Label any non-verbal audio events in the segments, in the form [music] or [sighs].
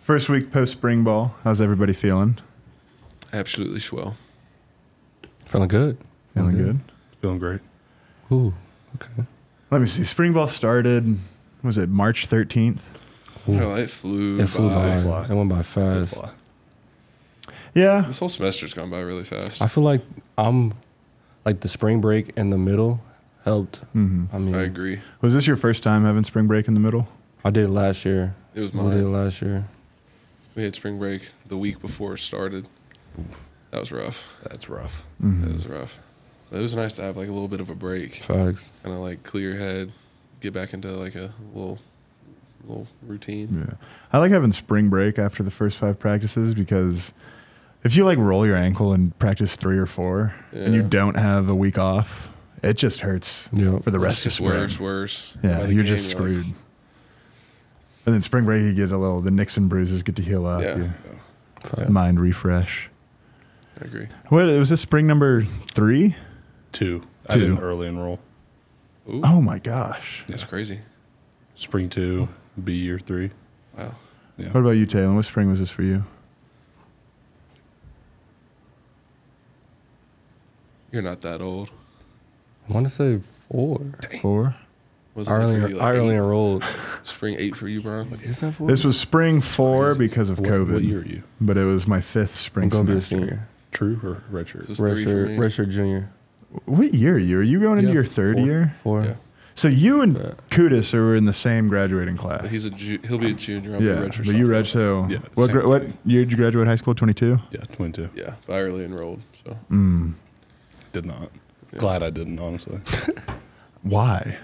First week post spring ball. How's everybody feeling? Absolutely swell. Feeling good. Feeling Feeling good. Feeling great. Ooh, okay. Let me see. Spring ball started. Was it March thirteenth? Oh, it flew, It flew by. by. It went by Good fast. fly. Yeah. This whole semester's gone by really fast. I feel like I'm like the spring break in the middle helped. hmm I mean, I I, agree. Was this your first time having spring break in the middle? I did it last year. It was We did it mine. last year. We had spring break the week before it started. That was rough. That's rough. Mhm. That was rough. But it was nice to have like a little bit of a break, Facts. kind of like clear your head, get back into like a little, little routine. Yeah. I like having spring break after the first five practices because if you like roll your ankle and practice three or four and you Yeah. don't have a week off, it just hurts Yeah. for the It's rest of just spring. worse, worse. Yeah, the you're game, just you're like, screwed. And then spring break, you get a little, the Nixon bruises get to heal up. Yeah. your Facts. mind refresh. I agree. What was this spring number three? Two. I didn't early enroll. Ooh, Oh my gosh. that's crazy. Spring two, B year three. Wow. Yeah. What about you, Taylen? What spring was this for you? You're not that old. I want to say four. Four. Was I it early, you, like, I early eight? enrolled. [laughs] spring eight for you, Brian? Is that four? This was spring four because of What, COVID. what year are you? But it was my fifth spring I'm gonna be a semester. senior. True or redshirt? So it's three for Redshirt, redshirt junior. What year are you? Are you going into your third Four. year? Four. Yeah. So you and Yeah. Kutas are in the same graduating class. But he's a ju- he'll be a junior. I'll yeah, be a redshirt but you sophomore. read so. Yeah, what gra- what year did you graduate high school? Twenty two. Yeah, 22. Yeah, but I early enrolled. So Mm. Did not. Yeah. Glad I didn't, honestly. [laughs] Why?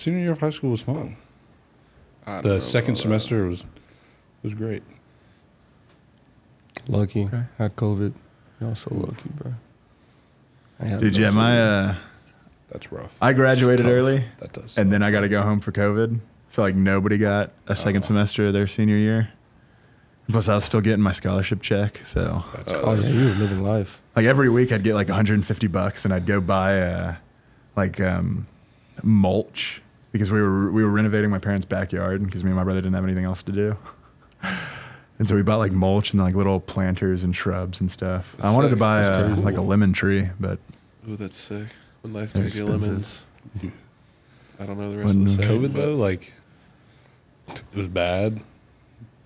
Senior year of high school was fun. I don't know The second about that. semester was was great. Lucky. Okay. Had COVID. Y'all so lucky, bro. I had Dude, no yeah, my senior. uh, That's rough. I graduated Tough. early, That does. and then. I got to go home for COVID. So like nobody got a second Oh. semester of their senior year. Plus, I was still getting my scholarship check. So That's Oh yeah, crazy. he was living life. like every week, I'd get like 150 bucks, and I'd go buy uh, like um, mulch because we were we were renovating my parents' backyard because me and my brother didn't have anything else to do. [laughs] And so we bought like mulch and like little planters and shrubs and stuff. I That's wanted to buy That's uh, pretty like a lemon tree, but oh, that's sick. When life gives you lemons. I don't know the rest When of the saying, COVID but though, like it was bad,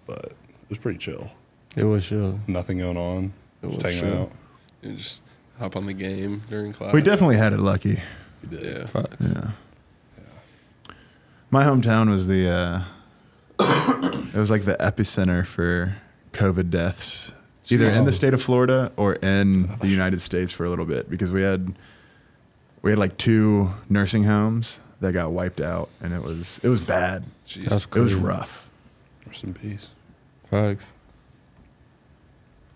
but it was pretty chill. It was chill. Nothing going on. It Just was hanging chill. out. you just hop on the game during class. we definitely had it lucky. We did. Yeah. Facts. Yeah. My hometown was the uh, it was like the epicenter for COVID deaths, either in the state of Florida or in the United States for a little bit because we had we had like two nursing homes that got wiped out and it was it was bad. Jeez. That's It was crazy. rough. Rest in peace. Facts.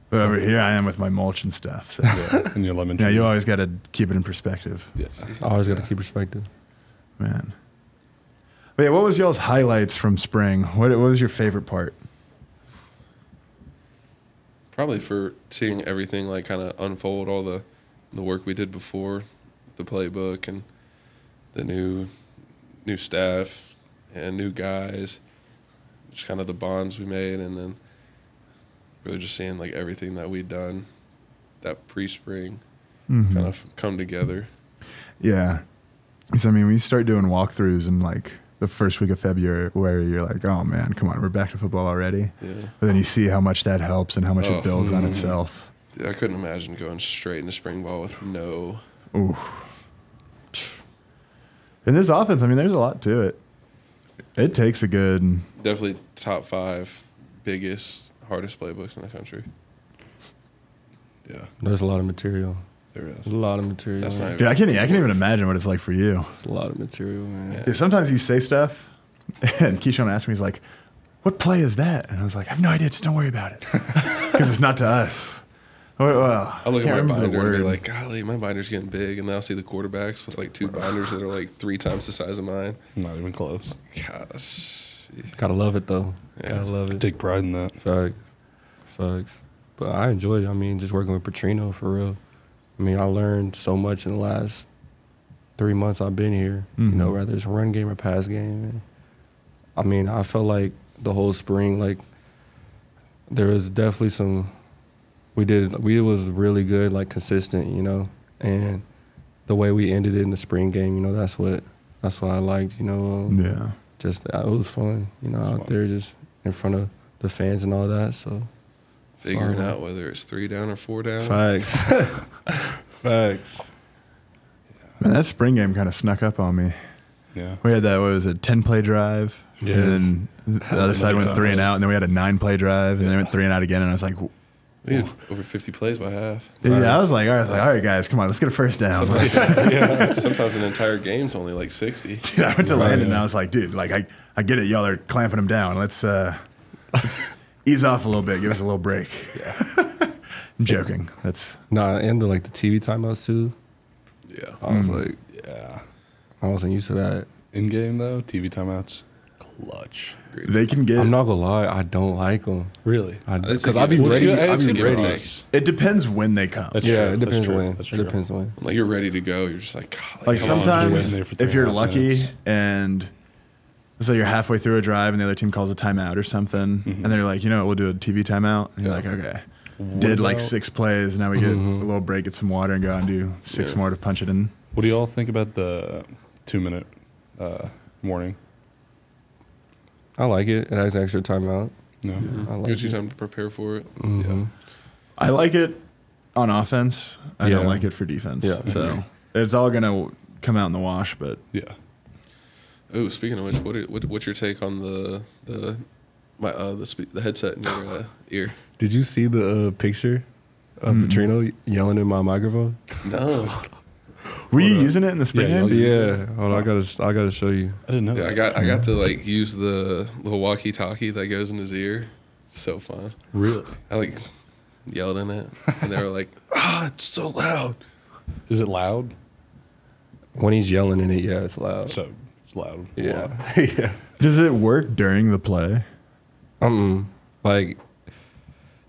But over here I am with my mulch and stuff. So [laughs] Yeah. and your lemon yeah, tree. you always got to keep it in perspective, Yeah. I always got to keep perspective. man. But yeah, what was y'all's highlights from spring? What, what was your favorite part? Probably for seeing everything like kind of unfold, all the the work we did before, the playbook and the new new staff and new guys, just kind of the bonds we made, and then really just seeing like everything that we'd done, that pre-spring Mhm. kind of come together. Yeah. So I mean, we start doing walkthroughs and like the first week of February, where you're like, oh man, come on, we're back to football already. Yeah, But then you see how much that helps and how much Oh. it builds on Mhm. itself. Dude, I couldn't imagine going straight into spring ball with no. Ooh. And this offense, I mean, there's a lot to it. It takes a good. Definitely top five biggest, hardest playbooks in the country. Yeah. There's a lot of material. There is. A lot of material. That's man. not Dude, I can't. I can't even imagine what it's like for you. It's a lot of material, man. Yeah. Yeah, sometimes you say stuff, [laughs] and Keyshawn asked me, he's like, "What play is that?" And I was like, "I have no idea. Just don't worry about it, [laughs] because it's not to us." Well, well, I look can't at my remember the binder and be word. like, golly, my binder's getting big. And then I'll see the quarterbacks with like two binders that are like three times the size of mine. Not even close. Gosh. Gotta love it though. Yeah. Gotta love it. Take pride in that. Facts. Facts. But I enjoyed it. I mean, just working with Petrino for real. I mean, I learned so much in the last three months I've been here. You know, whether it's run game or pass game. And I mean, I felt like the whole spring, like there was definitely some. We did. We was really good, like consistent, you know, and the way we ended it in the spring game, you know, that's what that's what I liked, you know. um, Yeah. Just it was fun, you know, It's out fun. there just in front of the fans and all that. So Figuring Fun. out whether it's three down or four down. facts, [laughs] [laughs] facts. Man, that spring game kind of snuck up on me. Yeah. We had that, what was it, 10 play drive? Yes. And then the other side went three and out, and then we had a nine play drive, and then went three and out again. And I was like, We had over 50 plays by half. yeah, I was like, all right, I was like, all right, guys, come on, let's get a first down. Sometimes, [laughs] [laughs] sometimes an entire game's only like 60. Dude, I went to Landon and I was like, dude, like I, I get it, y'all are clamping them down. Let's uh let's ease off a little bit, give us a little break. Yeah. I'm joking. That's Nah, and the like the TV timeouts too. Yeah. I was hmm. like, Yeah. I wasn't used to that. In game though, TV timeouts, clutch. they can get I'm not gonna lie, I don't like them. Really? Because a I'd be ready. it's I'd it's be a give and ready. it depends when they come. That's yeah, true. it That's depends true. when. That's It true. depends when. Like you're ready to go. You're just like, God, like come on, just sometimes waiting there for three if you're and a half lucky minutes. and let's you're halfway through a drive and the other team calls a timeout or something, mm-hmm. and they're like, you know, what, we'll do a TV timeout. And you're Yeah. like, okay. What Did like six plays, now we get a little break, get some water, and go out and do six Yeah. more to punch it in. What do y'all think about the two minute uh, warning? I like it. It has extra time out. No. I like Gives you it. time to prepare for it. Mhm. I like it on offense. I don't like it for defense. Yeah. So it's all gonna come out in the wash, but Yeah. Oh, speaking of which, what, what what's your take on the the my uh the spe- the headset in your uh, ear? Did you see the uh, picture of Petrino yelling in my microphone? No. were you up. using it in the spring Yeah, Yeah. Hold on, I gotta, I gotta show you. I didn't know. Yeah, that. I got I got to like use the little walkie-talkie that goes in his ear. It's so fun. Really? I like yelled in it, and they were like, [laughs] "Ah, it's so loud." Is it loud? When he's yelling in it, yeah, it's loud. So it's loud. yeah, [laughs] yeah. Does it work during the play? Um, like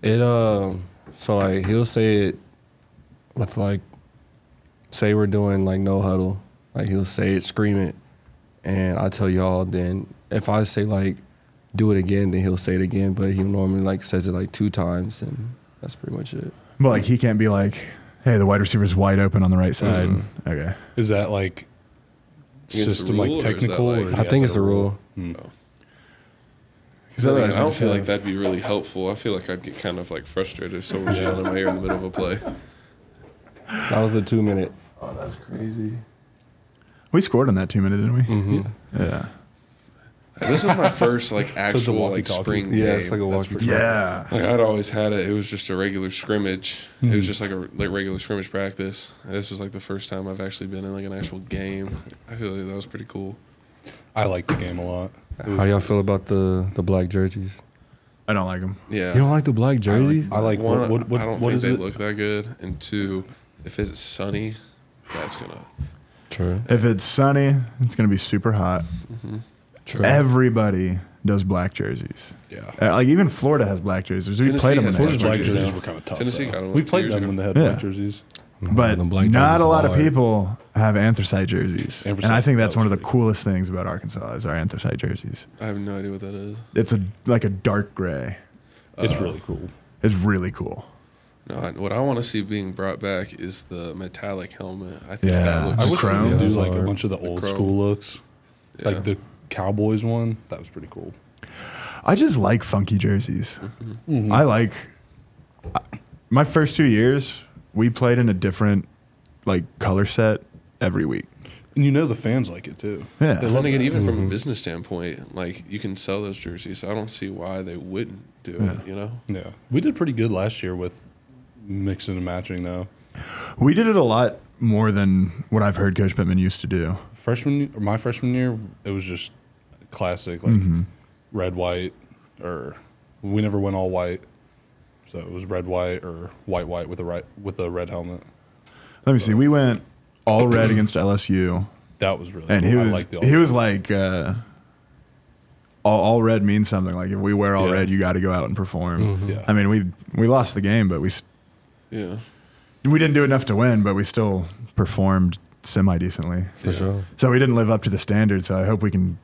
it. Um, so like he'll say it with like, say we're doing like no huddle, like he'll say it, scream it, and I tell y'all. Then if I say like, do it again, then he'll say it again. But he normally like says it like two times, and that's pretty much it. But like he can't be like, "Hey, the wide receiver's wide open on the right side." Okay. Is that like Against system like or is that technical? like- or I I yeah, think it's that the a rule. Hmm. Because I, otherwise, I don't feel like that'd be really helpful. I feel like I'd get kind of like frustrated if someone's yelling in my ear in the middle of a play. That was the two minute. Oh, that's crazy. we scored on that two minute, didn't we? Mm-hmm. Yeah. This was my first like [laughs] it's a actual like walkie-talkie. spring Yeah, game. it's like a That's walkie. pretty- Yeah. Like I'd always had it. It was just a regular scrimmage. It was just like a like regular scrimmage practice. And this was like the first time I've actually been in like an actual game. I feel like that was pretty cool. I like the game a lot. It was- How y'all feel about the the black jerseys? I don't like them. Yeah. You don't like the black jerseys? I like One, what what what, I don't what think is they it? look that good. And two, if it's sunny, that's gonna. True. If it's sunny, it's gonna be super hot. True. Everybody does black jerseys. Yeah. Uh, like even Florida has black jerseys. We Tennessee played them. has in Florida's the black jerseys jerseys now. were kind of tough. Tennessee though. got 'em, We like, two played years them ago. when they had Yeah. black jerseys. but The black not jerseys a lot of hard. people have anthracite jerseys, and I think that's that one of the pretty coolest things about Arkansas is our anthracite jerseys. I have no idea what that is. It's a like a dark gray. It's Uh, really cool. It's really cool. No, I, what I want to see being brought back is the metallic helmet. I think Yeah. that looks. I The wish chrome? we could do like a bunch of the The old chrome. school looks. yeah. Like the Cowboys one, that was pretty cool. I just like funky jerseys. Mm-hmm. I like my first two years. We played in a different like color set every week. And you know the fans like it too. Yeah. They Then love again, that. even from a business standpoint, like you can sell those jerseys. So I don't see why they wouldn't do Yeah. it. You know, Yeah. We did pretty good last year with mixing and matching though. We did it a lot more than what I've heard Coach Pittman used to do. Freshman or my freshman year, it was just classic like Mm-hmm. red white or we never went all white. So it was red white or white white with a right with a red helmet. Let me see. We went all red against LSU, That was really and cool. he I was the he was like, uh, all, all red means something. Like if we wear all Yeah. red, you got to go out and perform. Yeah. I mean, we we lost the game, but we yeah. we didn't do enough to win, but we still performed semi decently. For sure. So we didn't live up to the standard. So I hope we can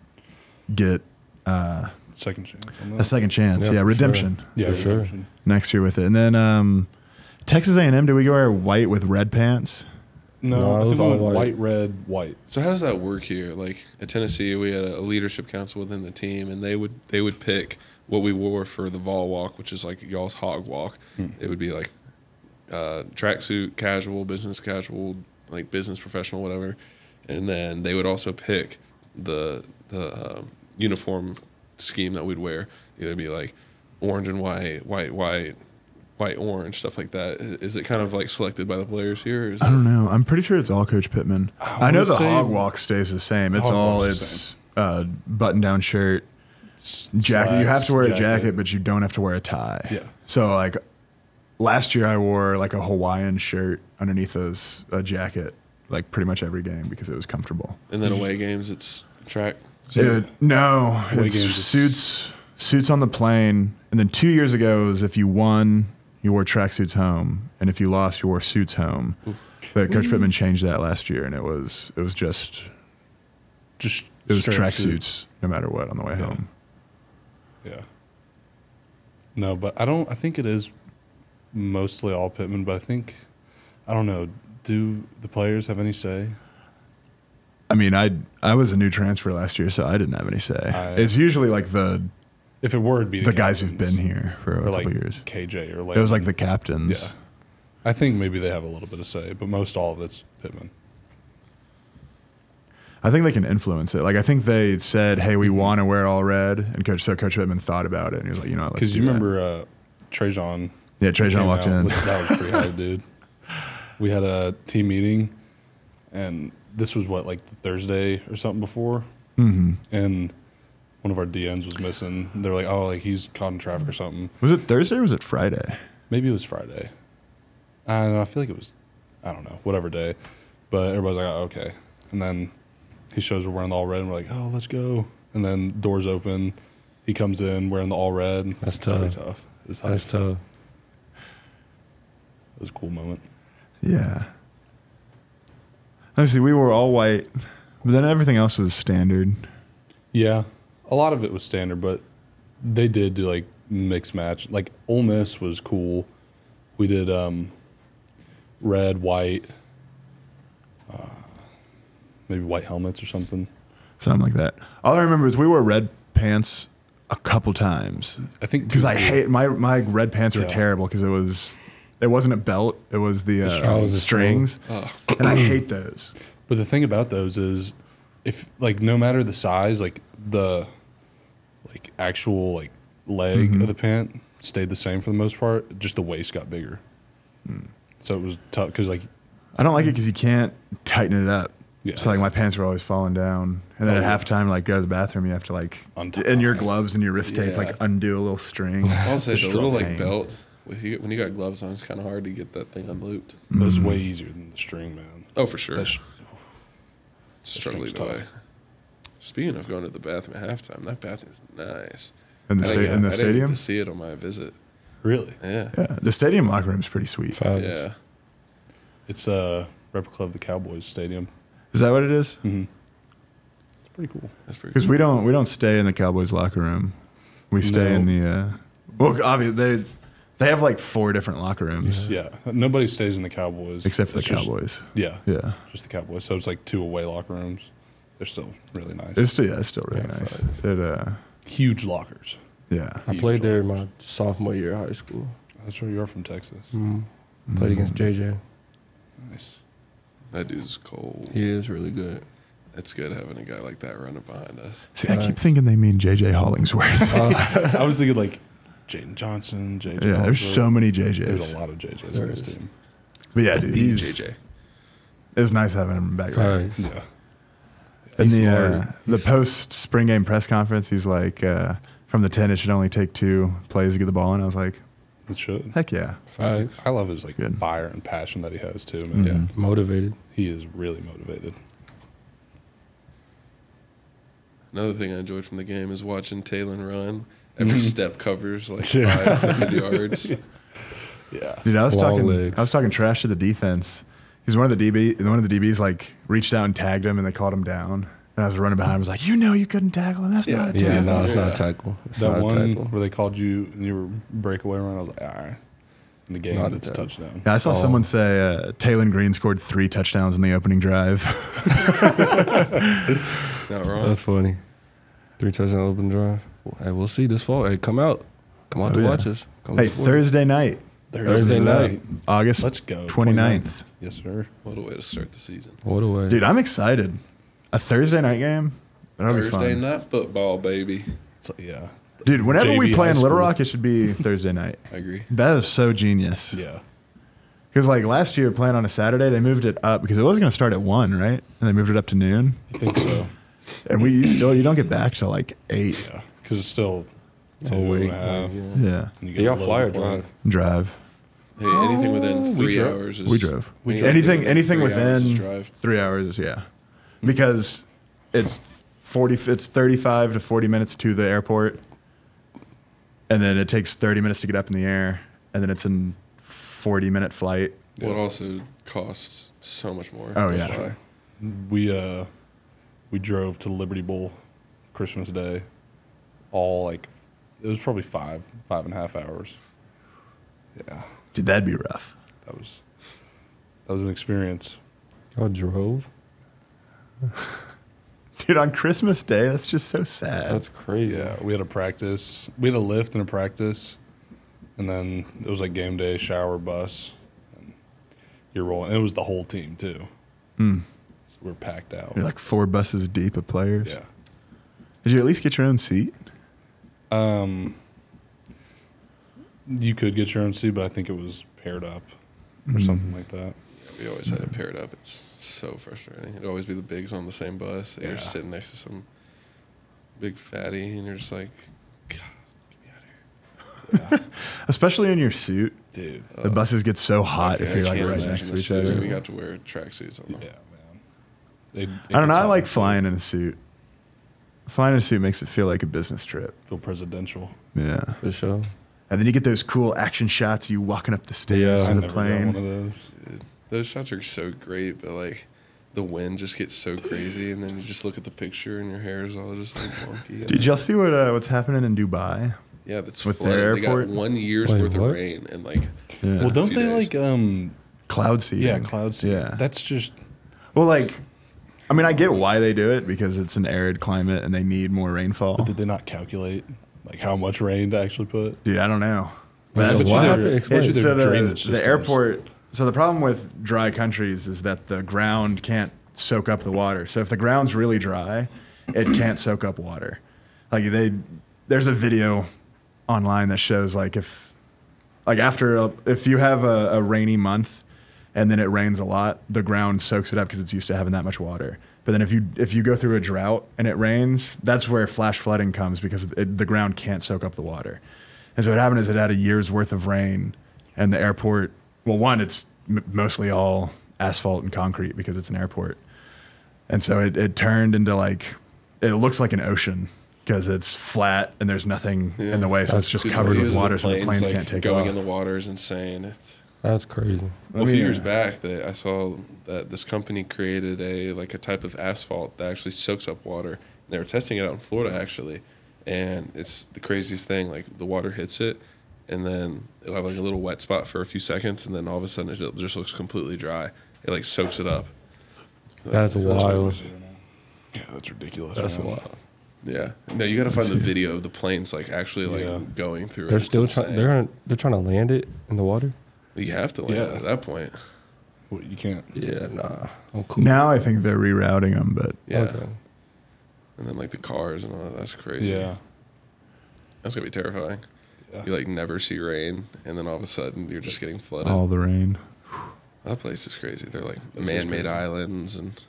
get uh, second chance that. a second chance. Yeah, Yeah, for redemption yeah, for sure. next year with it. And then um, Texas A&M. Did we wear white with red pants? No, No, it I was think we all went white. white, red, white. So how does that work here? Like at Tennessee, we had a leadership council within the team, and they would they would pick what we wore for the vol walk, which is like y'all's hog walk. It would be like uh, tracksuit, casual, business casual, like business professional, whatever. And then they would also pick the the um, uniform scheme that we'd wear. Either be like orange and white, white, white, white, orange, stuff like that. Is it kind of like selected by the players here? Or is I don't know. I'm pretty sure it's all Coach Pittman. I, know wanna the say- hog walk stays the same. It's Hog all it's uh, button down shirt, jacket. You have to wear a jacket, but you don't have to wear a tie. Yeah. So like last year, I wore like a Hawaiian shirt underneath a jacket, like pretty much every game because it was comfortable. and then away games, it's track. It- no, it's games, it's- suits suits on the plane, and then two years ago it was if you won, you wore tracksuits home, and if you lost, you wore suits home. But Coach mm. Pittman changed that last year, and it was it was just just it was tracksuits no matter what on the way Yeah. home. Yeah. No, but I don't. I think it is mostly all Pittman. But I think I don't know. Do the players have any say? I mean, I I was a new transfer last year, so I didn't have any say. I- it's usually like the If it were, it'd be the, the, guys who've been here for a couple like years. KJ or like It was like the captains. yeah. I think maybe they have a little bit of say, but most all of it's Pittman. I think they can influence it. Like I think they said, "Hey, we want to wear all red," and Coach so Coach Pittman thought about it, and he was like, "You know, Because you that." remember uh, Trajan. Yeah, Trajan walked in. with- that was pretty high, dude. [laughs] We had a team meeting, and this was what like Thursday or something before, hmm and one of our DNs was missing. They're like, "Oh, like he's caught in traffic or something." Was it Thursday or was it Friday? Maybe it was Friday. I don't know. I feel like it was, I don't know, whatever day. But everybody's like, oh, okay. And then he shows we're wearing the all red, and we're like, oh, let's go. And then doors open. He comes in wearing the all red. That's It's pretty tough. tough. It's That's hype. tough. It was a cool moment. Yeah. Obviously, we were all white, but then everything else was standard. Yeah, a lot of it was standard, but they did do like mixed match. Like Ole Miss was cool. We did um, red, white, uh, maybe white helmets or something. something like that. All I remember is we wore red pants a couple times I think because I hate my my red pants were Yeah. terrible because it was it wasn't a belt, it was the, uh, string. Oh, was the strings, Oh, and I hate those. But the thing about those is, if like no matter the size, like the like actual like leg Mm-hmm. of the pant stayed the same for the most part. Just the waist got bigger. Hmm. So it was tough because like I don't like it because you can't tighten it up. Yeah. So like my pants were always falling down, and then Oh, at yeah. halftime, like go to the bathroom, you have to like Untie. in your gloves and your wrist tape, Yeah. like undo a little string. I'll say It's the little like belt. When you, when you got gloves on, it's kind of hard to get that thing unlooped. it was way easier than the string, man. Oh, for sure. That's Struggling string's away. Tough. Speaking of going to the bathroom at halftime, that bathroom's nice. in the I sta- didn't- in the I didn't get stadium. to see it on my visit. really. Yeah. Yeah, the stadium locker room's pretty sweet. Facts. Yeah. It's a replica of the Cowboys stadium. Is that what it is? Mm-hmm. It's pretty cool. That's pretty Because cool. we don't we don't stay in the Cowboys locker room. We stay in the uh, well, obviously they they have like four different locker rooms Yeah, nobody stays in the Cowboys except for the It's just- Cowboys. yeah, yeah, just the Cowboys. So it's like two away locker rooms. They're still really nice. it's still yeah, it's still really Yeah, nice. five. It uh, Huge lockers. yeah. I Huge played there lockers. my sophomore year of high school. That's where you are from Texas. Mm. Played against JJ. Nice. That dude's cold. He is really good. It's good having a guy like that running behind us. See, I keep thinking they mean JJ Hollingsworth. Uh, [laughs] [laughs] I was thinking like Jaden Johnson, JJ. yeah, there's Hollingsworth. so many JJs. There's a lot of JJs There on this is. team. But yeah, dude, he's JJ. it's nice having him back there. Facts. Yeah. In the uh, the post spring game press conference, he's like, uh, from the ten, it should only take two plays to get the ball And I was like, It should. heck yeah. Facts. I love his like Good. fire and passion that he has too, man. Mhm. Yeah. Motivated. He is really motivated. Another thing I enjoyed from the game is watching Taylen run. Every Mm-hmm. [laughs] step covers like Yeah. 500 yards. [laughs] Yeah. Dude, I was Long talking. legs. I was talking trash to the defense. He's one of the DB. One of the DBs like reached out and tagged him, and they called him down. And I was running behind. I was like, "You know, you couldn't tackle him. That's Yeah. not a tackle. Yeah, no, it's not a tackle. It's that one tackle. where they called you and you were breakaway run, I was like, all right. In the game, Not that's a tackle. touchdown. Yeah, I saw Oh. someone say uh, Taylen Green scored three touchdowns in the opening drive. [laughs] [laughs] Not wrong. That's funny. Three touchdown open drive. Hey, we'll see this fall. Hey, come out. Come out Oh, to yeah. watch us. Come hey. Thursday night, Thursday night. August Let's go. 29th. Yes, sir. what a way to start the season. What a way. Dude, I'm excited. A Thursday night game? That'll be Thursday fun. night football, baby. So, yeah. Dude, whenever we play in Little. Rock, it should be [laughs] Thursday night. I agree. That is so genius. Yeah. Because like last year, playing on a Saturday, they moved it up because it was going to start at one, right? And they moved it up to noon. I think so. [laughs] And we you still you don't get back till like eight. Yeah. Because it's still two Oh, wait. and a half. Yeah. Yeah, and you Yeah, y'all to load flyer drive. drive. Hey, anything within three drove. hours is We drove. We We drove. anything Within anything three hours is within drive. three hours, yeah, because it's forty. It's thirty-five to forty minutes to the airport, and then it takes thirty minutes to get up in the air, and then it's a forty-minute flight. Well, it also costs so much more. Oh, That's yeah. why. We uh we drove to Liberty Bowl Christmas Day. All like it was probably five, five and a half hours. Yeah. Dude, that'd be rough. That was that was an experience. Y'all drove? [laughs] Dude, on Christmas Day, that's just so sad. That's crazy. Yeah, we had a practice. We had a lift and a practice, and then it was like game day, shower, bus, and you're rolling. It was the whole team too. Hmm. So we're packed out. You're like four buses deep of players. yeah. Did you at least get your own seat? Um, you could get your own seat, but I think it was paired up or Mm-hmm. something like that. Yeah, we always had it paired up. It's so frustrating. It'd always be the bigs on the same bus. You're sitting next to some big fatty, and you're just like, God, get me out of here. [laughs] Especially in your suit. Dude. The buses get so hot Okay, if you're like right next to each other. We got to wear tracksuits on them. Yeah, man. They, it I don't know. I like flying in a suit. Flying in a suit makes it feel like a business trip. Feel presidential. Yeah. For sure. And then you get those cool action shots. You walking up the stairs Yeah. to I the never got one of plane. those. Those shots are so great, but like the wind just gets so crazy, and then you just look at the picture, and your hair is all just like wonky. [laughs] Did y'all see what uh, what's happening in Dubai? Yeah, that's with flooded. their They got airport? one year's Wait, worth what? of rain, and like Yeah. Well, don't they days. like um Cloud seeding. yeah cloud seeding? Yeah. That's just well, like, I mean, I get why they do it because it's an arid climate and they need more rainfall. But did they not calculate like how much rain to actually put? Dude, I don't know. Wait, That's so But what you happened? their- Explain. but you so the, the airport. So the problem with dry countries is that the ground can't soak up the water. So if the ground's really dry, it can't soak up water. Like they, there's a video online that shows like if, like after a, if you have a, a rainy month, and then it rains a lot, the ground soaks it up because it's used to having that much water. But then if you if you go through a drought and it rains, that's where flash flooding comes because it, the ground can't soak up the water. And so what happened is it had a year's worth of rain, and the airport. Well, one, it's m- mostly all asphalt and concrete because it's an airport, and so it, it turned into like it looks like an ocean because it's flat and there's nothing in the way, so it's just covered with water, so the planes, planes like, can't take going off. in the water is insane. It's, That's crazy. well, a mean, few years uh, back, they, I saw that this company created a like a type of asphalt that actually soaks up water. And they were testing it out in Florida actually, and it's the craziest thing. Like the water hits it, and then it'll have like a little wet spot for a few seconds, and then all of a sudden it just looks completely dry. It like soaks it up. That's wild. Yeah, that's ridiculous. That's man. wild. Yeah. No, you got to find the [laughs] video of the planes like actually like Yeah. going through. They're it. Still trying. They're they're trying to land it in the water. You have to land Yeah. at that point. Well, you can't. Yeah, nah. I'm cool. Now I think they're rerouting them, but Yeah. Okay. And then like the cars and all that. That's crazy. Yeah. That's gonna be terrifying. Yeah. You like never see rain, and then all of a sudden you're just getting flooded. all the rain. That place is crazy. They're like This man-made islands, and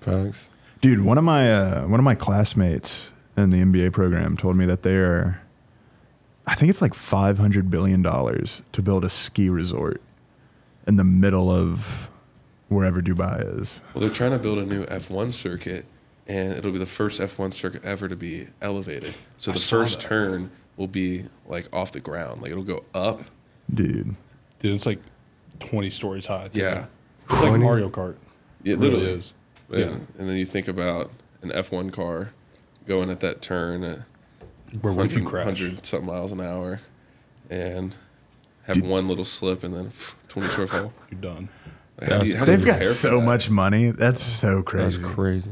Facts. Dude, one of my uh, one of my classmates in the MBA program told me that they are, I think it's like five hundred billion dollars to build a ski resort in the middle of wherever Dubai is. well, they're trying to build a new F1 circuit, and it'll be the first F1 circuit ever to be elevated. So the first that. turn will be like off the ground. Like it'll go up. Dude, Dude, it's like 20 stories high. too. Yeah. It's like Mario Kart. Yeah, It really literally is. Yeah. Yeah. And then you think about an F1 car going at that turn at Where what if you 100 crash? 100 something miles an hour and have one little slip and then 20 short fall. [laughs] You're done. Like, how do you- how They've got prepare for so that? much money. That's so crazy. That's crazy. crazy.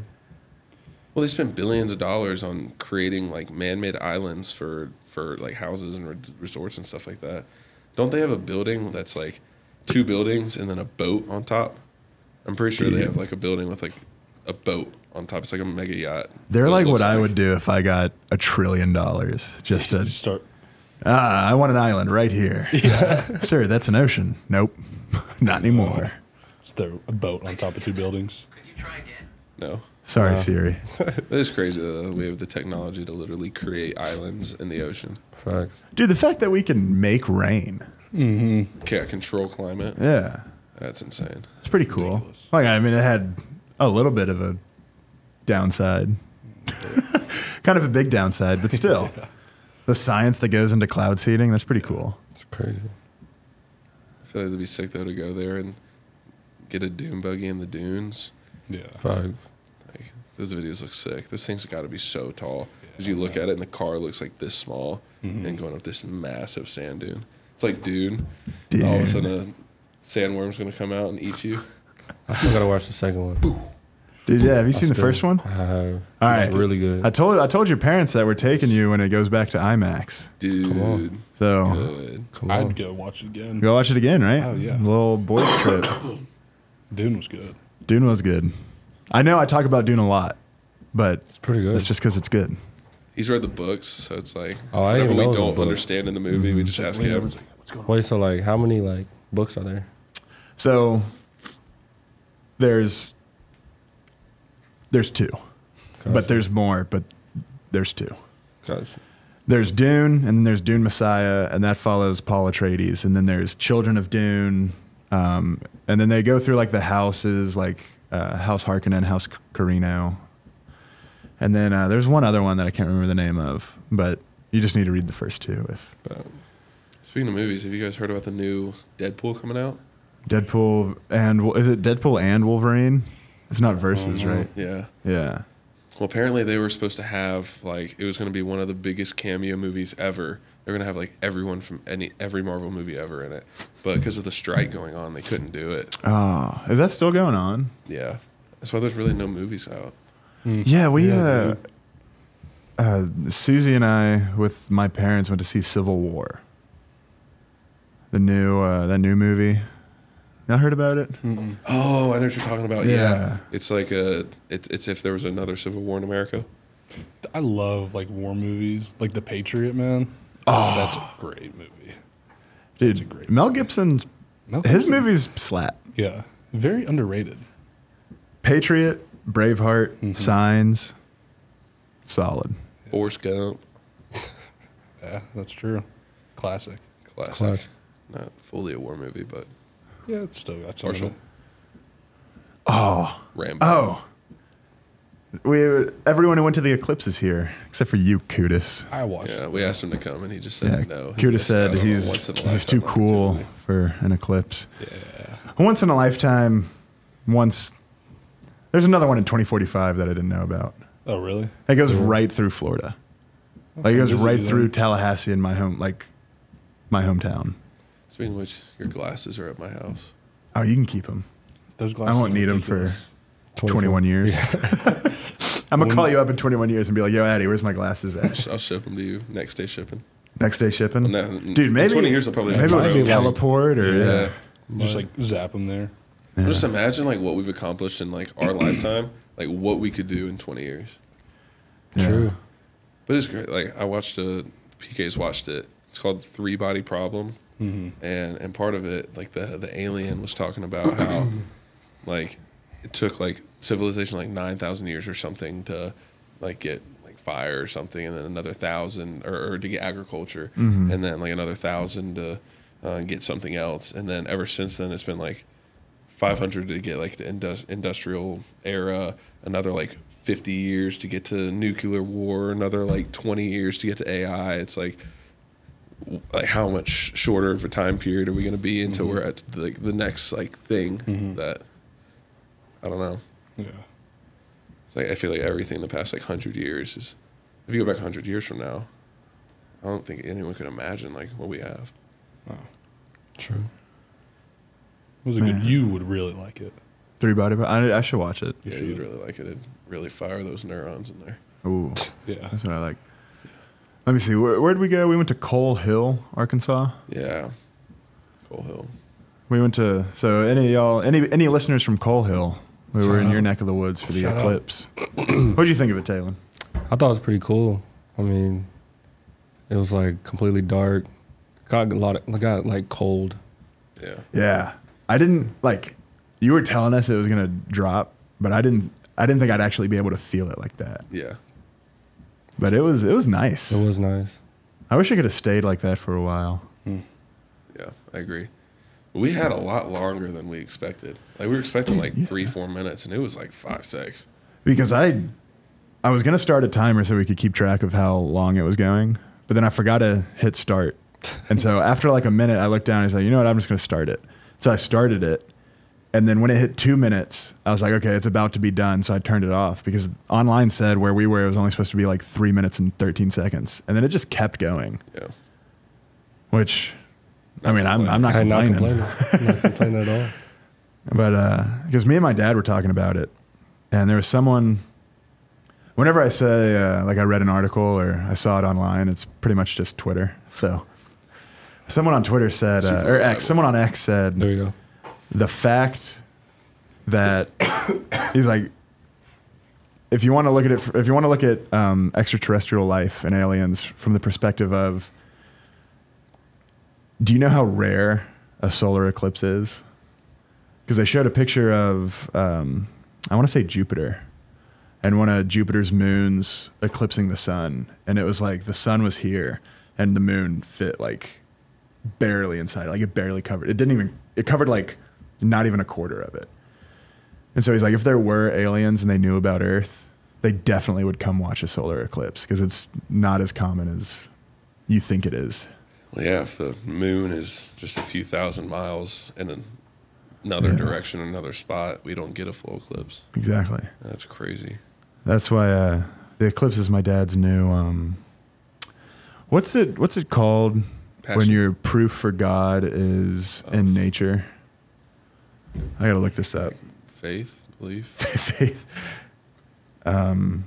Well, they spend billions of dollars on creating like man-made islands for for like houses and re- resorts and stuff like that. Don't they have a building that's like two buildings and then a boat on top? I'm pretty sure they have like a building with like a boat on top. It's like a mega yacht. They're like what looks I would do if I got a trillion dollars. Just to, Just start. ah, I want an island right here. [laughs] Sir, that's an ocean. Nope, [laughs] not anymore. Just throw a boat on top of two buildings. Could you try again? No, Sorry, Wow. Siri. [laughs] that is crazy. Though. We have the technology to literally create islands in the ocean. Facts. Dude, the fact that we can make rain. Can't control climate. Yeah, That's insane. it's pretty cool. Ridiculous. Like, I mean, it had a little bit of a downside, [laughs] kind of a big downside, but still, [laughs] the science that goes into cloud seeding, that's pretty cool. It's crazy. I feel like it'd be sick though to go there and get a dune buggy in the dunes. Yeah. Facts. Like those videos look sick. Those things got to be so tall. As you look at it, and the car looks like this small, mm-hmm. and going up this massive sand dune. It's like Dune. Dude. All of a sudden, a sandworm's gonna come out and eat you. [laughs] I still gotta watch the second one. Dude, yeah, have you I seen the still- first one? I have. All right. It's really good. I told I told your parents that we're taking you when it goes back to IMAX. Dude, on. So good. Come on. I'd go watch it again. go watch it again, right? Oh, yeah. little boys [coughs] trip. Dune was good. Dune was good. I know I talk about Dune a lot, but It's pretty good. it's just because it's good. He's read the books, so it's like Oh, I didn't whatever even we know it was a don't book. understand in the movie, we mm-hmm. just ask him. What's going on? Wait, so like, how many like books are there? So there's there's two, but there's more. But there's two. Gotcha. There's Dune, and then there's Dune Messiah, and that follows Paul Atreides, and then there's Children of Dune, um, and then they go through like the houses, like uh, House Harkonnen, House Corrino, and then uh, there's one other one that I can't remember the name of, but you just need to read the first two. If But Speaking of movies, have you guys heard about the new Deadpool coming out? Deadpool and is it Deadpool and Wolverine? It's not versus, no. right? Yeah. Yeah. Well, apparently they were supposed to have like it was going to be one of the biggest cameo movies ever. They're going to have like everyone from any every Marvel movie ever in it, but because of the strike going on, they couldn't do it. Oh, is that still going on? Yeah, that's why there's really no movies out. Yeah, we Yeah, uh, uh, Susie and I with my parents went to see Civil War. The new uh, that new movie. Y'all heard about it? Oh, I know what you're talking about. Yeah. Yeah, it's like a it's it's if there was another Civil War in America. I love like war movies, like The Patriot, man. Oh, that's a great movie. Dude, a great Mel Gibson's Mel his Gibson- movies slap. Yeah, very underrated. Patriot, Braveheart, Mm-hmm. Signs, solid. Forrest Gump, [laughs] Yeah, that's true. Classic. classic. Classic. Not fully a war movie, but Yeah, it's still got some. partial. Oh, Rambo. oh. We everyone who went to the eclipse is here except for you, Kutas. I watched. Yeah, we asked him to come, and he just said Yeah, no. He Kuda said out he's he's too cool for an eclipse. Yeah. Once in a lifetime. Once there's another one in 2045 that I didn't know about. Oh, really? It goes right through Florida. Like it goes right through. Tallahassee in my home, like my hometown. Speaking of which, your glasses are at my house. Oh, you can keep them. Those glasses. I won't need them for- ridiculous. 21 years. [laughs] I'm gonna call you up in 21 years and be like, "Yo, Addy, where's my glasses at?" I'll ship them to you next day shipping. Next day shipping. Well, no, Dude, in maybe 20 years I'll probably maybe have we'll just teleport or yeah. Yeah. Just like zap them there. Yeah. Just imagine like what we've accomplished in like our lifetime, like what we could do in 20 years. Yeah. True. But it's great. Like I watched a PK's watched it. It's called Three Body Problem, Mm-hmm. and and part of it, like the the alien was talking about how, [clears throat] like, it took like civilization like nine thousand years or something to, like get like fire or something, and then another thousand or, or to get agriculture, Mm-hmm. and then like another thousand to uh, get something else, and then ever since then it's been like 500 to get like the indus- industrial era, another like 50 years to get to nuclear war, another like 20 years to get to AI. It's like like how much shorter of a time period are we going to be until mm-hmm. we're at like the next like thing mm-hmm. that I don't know. Yeah. It's like I feel like everything in the past like hundred years is. If you go back hundred years from now, I don't think anyone could imagine like what we have. Wow. True. It was a good. You would really like it. Three body. Part. I, I should watch it. Yeah, should. you'd really like it. It'd really fire those neurons in there. Ooh, Yeah. that's what I like. Let me see. Where, where'd we go? We went to Coal Hill, Arkansas. Yeah. Coal Hill. We went to so any of y'all any any listeners from Coal Hill we were Shout in your neck of the woods for the Shout eclipse. What'd you think of it, Taylen? I thought it was pretty cool. I mean, it was like completely dark. Got a lot of got like cold. Yeah. Yeah, I didn't like. You were telling us it was gonna drop, but I didn't. I didn't think I'd actually be able to feel it like that. Yeah. But it was it was nice. It was nice. I wish I could have stayed like that for a while. Hmm. Yeah. I agree. We had a lot longer than we expected. Like we were expecting like three, four minutes, and it was like five, six. because I I was gonna start a timer so we could keep track of how long it was going, but then I forgot to hit start, and so [laughs] after like a minute, I looked down and I said, you know what, I'm just gonna start it. So I started it, and then when it hit two minutes, I was like, okay, it's about to be done. So I turned it off because online said where we were it was only supposed to be like three minutes and 13 seconds, and then it just kept going, Yeah. which. I mean, I'm, I'm not I'm not complaining. complaining. I'm [laughs] not complaining at all. But because me and my dad were talking about it, and there was someone. Whenever I say uh, like I read an article or I saw it online, it's pretty much just Twitter. So, someone on Twitter said, uh, or X, someone on X said, There you go. The fact that [coughs] he's like, if you want to look at it, if you want to look at um, extraterrestrial life and aliens from the perspective of, do you know how rare a solar eclipse is? Because they showed a picture of, um, I want to say Jupiter, and one of Jupiter's moons eclipsing the sun, and it was like the sun was here, and the moon fit like barely inside, like it barely covered. It didn't even. It covered like not even a quarter of it. And so he's like, if there were aliens and they knew about Earth, they definitely would come watch a solar eclipse because it's not as common as you think it is. Well, yeah. If the moon is just a few thousand miles in another Yeah. direction, another spot, we don't get a full eclipse. Exactly. That's crazy. That's why uh, the eclipse is my dad's new. Um, what's it? What's it called when your proof for God is in nature? I gotta look this up. Faith, belief. [laughs] Faith. Um,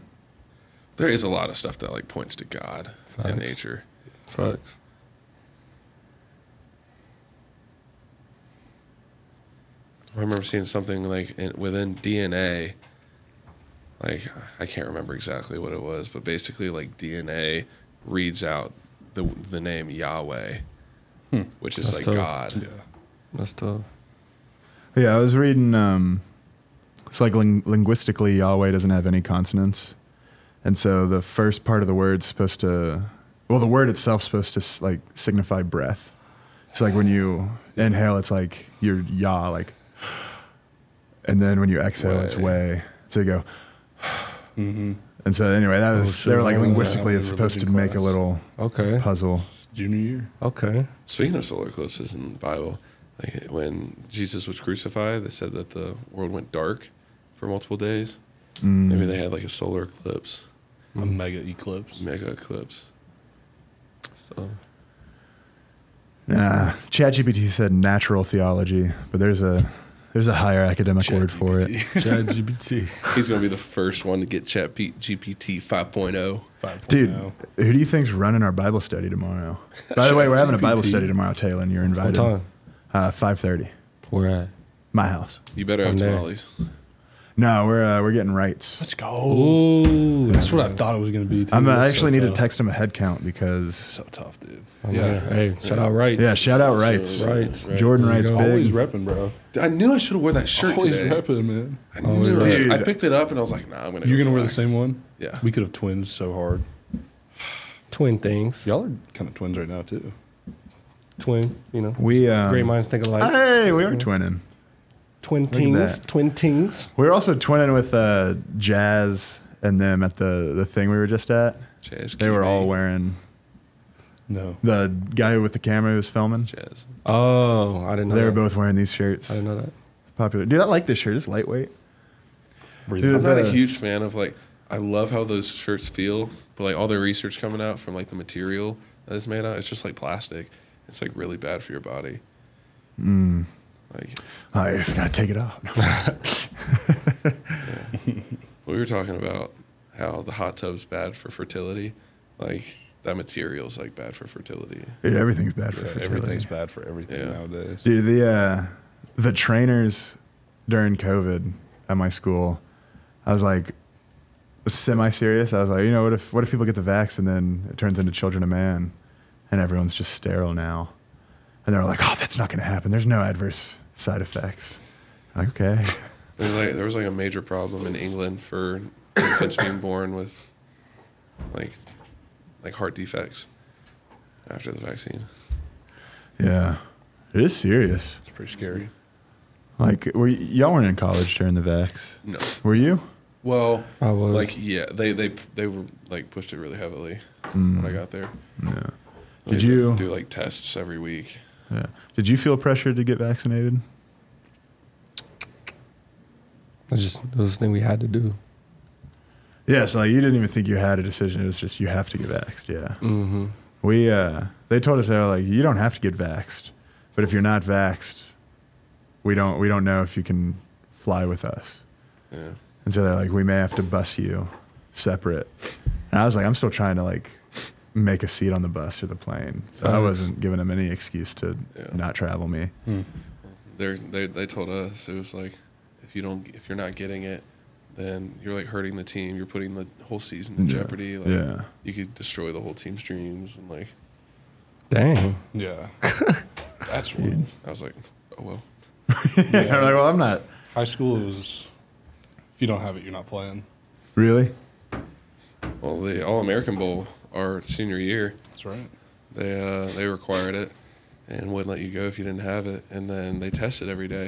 There is a lot of stuff that like points to God in Facts. nature. Facts. I remember seeing something like in, within DNA. Like I can't remember exactly what it was, but basically like DNA reads out the the name Yahweh, which is That's like dope. God. Yeah. That's tough. Yeah, I was reading. Um, it's like ling- linguistically, Yahweh doesn't have any consonants, and so the first part of the word's supposed to. Well, the word itself's supposed to s- like signify breath. So like when you inhale, it's like you're Yah, like, and then when you exhale, it's Way. way. So you go. [sighs] Mm-hmm. And so anyway, that was shit. they were like Oh, linguistically, yeah. it's supposed to Religion make a little Okay. puzzle. Junior year. Okay. Speaking of solar eclipses in the Bible, like when Jesus was crucified, they said that the world went dark for multiple days. Mm. Maybe they had like a solar eclipse, A mega eclipse. mega eclipse. So, Nah, ChatGPT said natural theology, but there's a there's a higher academic word for it. ChatGPT. [laughs] He's gonna be the first one to get Chat P- GPT 5.0. Dude, oh. who do you think's running our Bible study tomorrow? By the way, we're having a Bible study tomorrow, Taylen, and you're What invited. time? Uh, Five thirty. Where at? My house. You better have I'm there. tamales. No, we're uh, we're getting Wright's. Let's go. Ooh. That's what I thought it was going to be. Too. I'm, uh, I It's actually so need to tough. text him a head count because So tough, dude. I'm Yeah. there. Hey, shout out Wright. yeah, shout out Wright's. Right. Jordan There you Wright's go. Always repping, bro. I knew I should have wore that shirt Always today. repping, man. I Always knew it. Dude. I picked it up and I was like, Nah, I'm gonna. You're go gonna wear the black. same one? Yeah. We could have twins so hard. Twin things. Y'all are kind of twins right now too. Twin. You know. We um, Great minds think alike. Hey, we are twinning. Twin at tings. Twin tings. We were also twinning with uh, Jazz and them at the the thing we were just at. Jazz. They were all wearing No. the guy with the camera who was filming. Jazz. Oh, I didn't know. They were both wearing these shirts. I didn't know that. popular. Dude, I like this shirt. It's lightweight. Dude, I'm not a huge fan of like. I love how those shirts feel, but like all the research coming out from like the material that it's made out, it's just like plastic. It's like really bad for your body. Mm. Like I just gotta take it off. [laughs] we were talking about how the hot tub's bad for fertility. Like that material's like bad for fertility. Dude, everything's bad for Yeah, fertility. everything's bad for everything Yeah. nowadays. Dude, the uh, the trainers during COVID at my school, I was like semi serious. I was like, you know, what if what if people get the vax and then it turns into children of man, and everyone's just sterile now, and they're like, oh, that's not gonna happen. There's no adverse side effects. I'm like, okay. [laughs] There's like there was like a major problem in England for infants being born with like like heart defects after the vaccine. Yeah, it is serious. It's pretty scary. Like, were y- y'all weren't in college during the vax? No. Were you? Well, I was like yeah, they they they were like pushed it really heavily mm. when I got there. Yeah. They Did you- do like tests every week? Yeah. Did you feel pressured to get vaccinated? it's just it was the thing we had to do. Yeah, so like you didn't even think you had a decision. It was just you have to get vaxxed. Yeah. Mm-hmm. We uh they told us they were like, you don't have to get vaxxed. But if you're not vaxxed, we don't we don't know if you can fly with us. Yeah. And so they're like, we may have to bus you separate. And I was like, I'm still trying to like make a seat on the bus or the plane. So I wasn't giving them any excuse to Yeah. not travel me. Hmm. They're, they they told us it was like if you don't if you're not getting it, then you're like hurting the team. You're putting the whole season in Yeah. jeopardy. Like, Yeah. You could destroy the whole team's dreams and like Dang. Yeah. [laughs] That's [laughs] weird. I was like, oh well. [laughs] yeah. I'm like, well, I'm not High school is if you don't have it, you're not playing. really. Well, the All American Bowl, our senior year, That's right. they uh, they required it and wouldn't let you go if you didn't have it. And then they tested every day.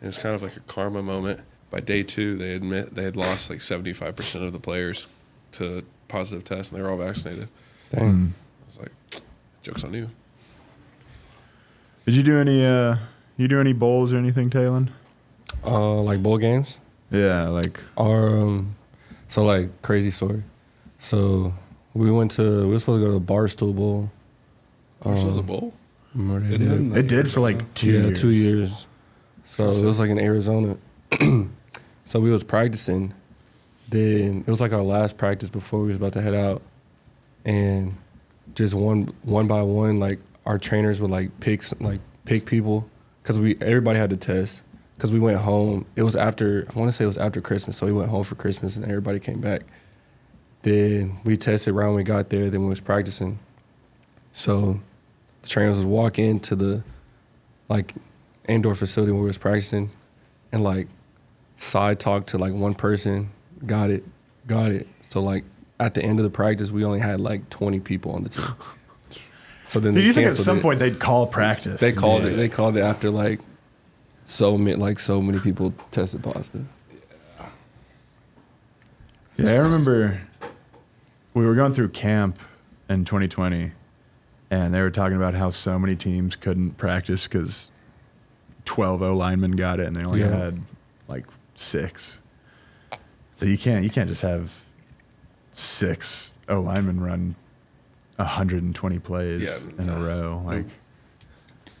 And it was kind of like a karma moment. By day two, they admit they had lost like 75% of the players to positive tests, and they were all vaccinated. Dang. I was like, joke's on you. Did you do any uh you do any bowls or anything, Taylen? Uh, like bowl games. Yeah, like Our um, so like crazy story. So we went to we were supposed to go to the Barstool Bowl. Which was a Um, bowl? remember they did? it did for like two yeah, years. two years. So it was like in Arizona. [clears throat] so we was practicing. Then it was like our last practice before we was about to head out, and just one one by one, like our trainers would like pick like pick people because we everybody had to test because we went home. It was after I want to say it was after Christmas, so we went home for Christmas and everybody came back. Then we tested right when we got there. Then we was practicing. So the trainers would walk into the like indoor facility where we was practicing and like side talk to like one person, got it, got it. So like at the end of the practice we only had like twenty people on the team. So then Did they you think at some it. point they'd call practice? they called Yeah. it they called it after like so many like so many people tested positive. Yeah, I remember we were going through camp in 2020, and they were talking about how so many teams couldn't practice because 12 O linemen got it, and they only Yeah. had like six. So you can't you can't just have six O linemen run 120 plays Yeah, in a row. Like,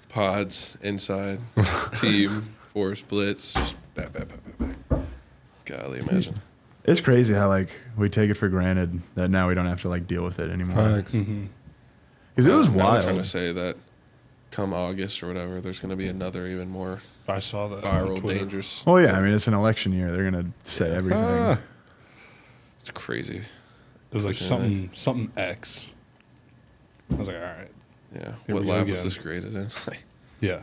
Pods, inside, [laughs] team, force, blitz, just bat, bat, bat, bat, bat. Golly, imagine. It's crazy how like we take it for granted that now we don't have to like deal with it anymore. Facts. Mm-hmm. Because it was Now they're wild. trying to say that come August or whatever, there's going to be another even more I saw that. viral, dangerous. Oh yeah, I mean it's an election year. They're gonna say everything. Ah. It's crazy. It was like Pushing something something X. I was like, all right, Yeah. Here what lab was this created in? [laughs] Yeah.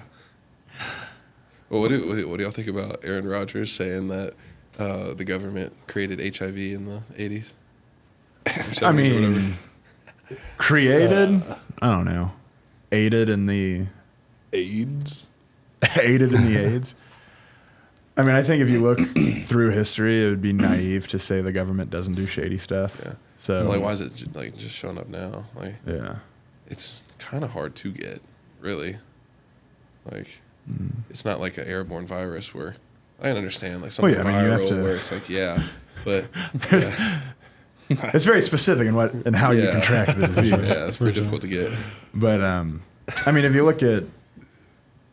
well, what do, what do what do y'all think about Aaron Rodgers saying that uh, the government created HIV in the 80s? [laughs] I 70s or whatever? mean, created. I don't know. Aided in the AIDS. [laughs] aided in the AIDS. I mean, I think if you look [coughs] through history, it would be naive to say the government doesn't do shady stuff. Yeah. So, like, why is it j- like just showing up now? Like, yeah, it's kind of hard to get, really. Like, Mm. it's not like an airborne virus where I understand like something yeah, I mean, you have viral to- where it's like yeah, but [laughs] yeah, It's very specific in what and how you contract the [laughs] yeah, disease. it's pretty difficult to get. But um, I mean, if you look at,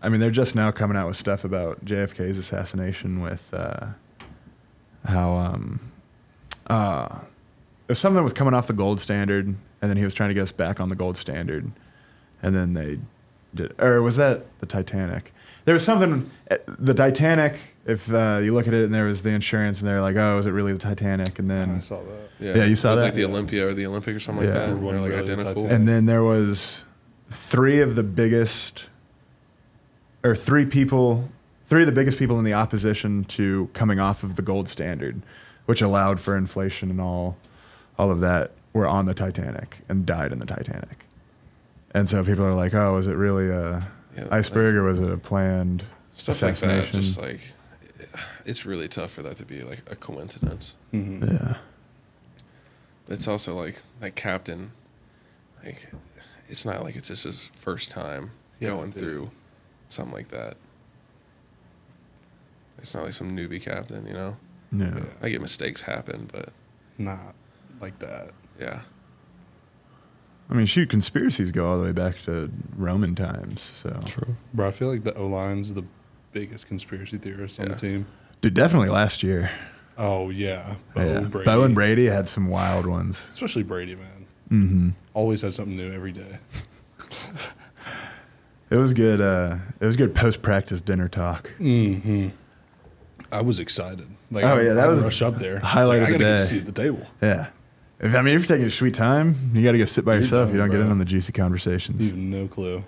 I mean, they're just now coming out with stuff about JFK's assassination with uh, how um, uh, there's something with coming off the gold standard, and then he was trying to get us back on the gold standard, and then they did, or was that the Titanic? There was something, eh, the Titanic. If uh, you look at it, and there was the insurance, and they're like, "Oh, is it really the Titanic?" And then I saw that. Yeah, Yeah, you saw it was that? like the Olympia or the Olympic or something Yeah. like that. It They're like really the identical. And then there was three of the biggest, or three people, three of the biggest people in the opposition to coming off of the gold standard, which allowed for inflation and all, all of that, were on the Titanic and died in the Titanic. And so people are like, "Oh, is it really a Yeah, iceberg or was it a planned Stuff like that, assassination?" just like it's really tough for that to be like a coincidence. hmm yeah, It's also like that captain, like it's not like it's just his first time Yeah, going dude. through something like that. It's not like some newbie captain, you know. no. I get mistakes happen, but Not like that. yeah, I mean, shoot, conspiracies go all the way back to Roman times. So, True. Bro, I feel like the O line's the biggest conspiracy theorist on the team. Dude, definitely last year. Oh yeah, Bo yeah. Brady. Bo and Brady had some wild ones. especially Brady, man. Mm-hmm. Always had something new every day. It was good. Uh, it was good post practice dinner talk. Mm-hmm. I was excited. Like, Oh, I- yeah, that I'd was rush up there. highlight I of like, the I gotta get day. a seat at the table. Yeah. If, I mean, if you're taking a sweet time, you got to go sit by You're yourself. You don't get in on the juicy conversations. You have no clue.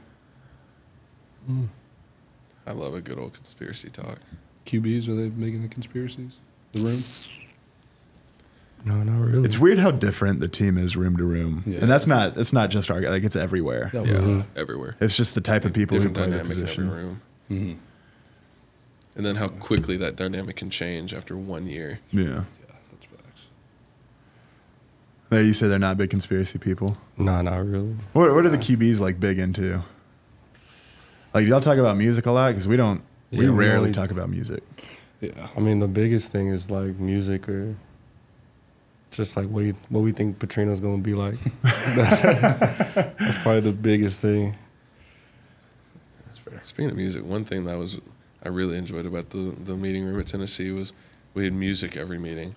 I love a good old conspiracy talk. QBs are they making the conspiracies? The room. No, not really. It's weird how different the team is room to room, Yeah. and that's not. It's not just our like it's everywhere. That Yeah, was- everywhere. It's just the type of people who Different play the dynamic in every position. room, Mhm. and then how quickly that dynamic can change after one year. Yeah. Yeah, that's facts. There, you say they're not big conspiracy people. No, not really. What What are the QBs like big into? Like y'all talk about music a lot because we don't. We Yeah, we rarely only- talk about music. Yeah. I mean, the biggest thing is like music or just like what you, what we think Petrino's gonna be like. [laughs] That's probably the biggest thing. That's fair. Speaking of music, one thing that was I really enjoyed about the the meeting room at Tennessee was we had music every meeting.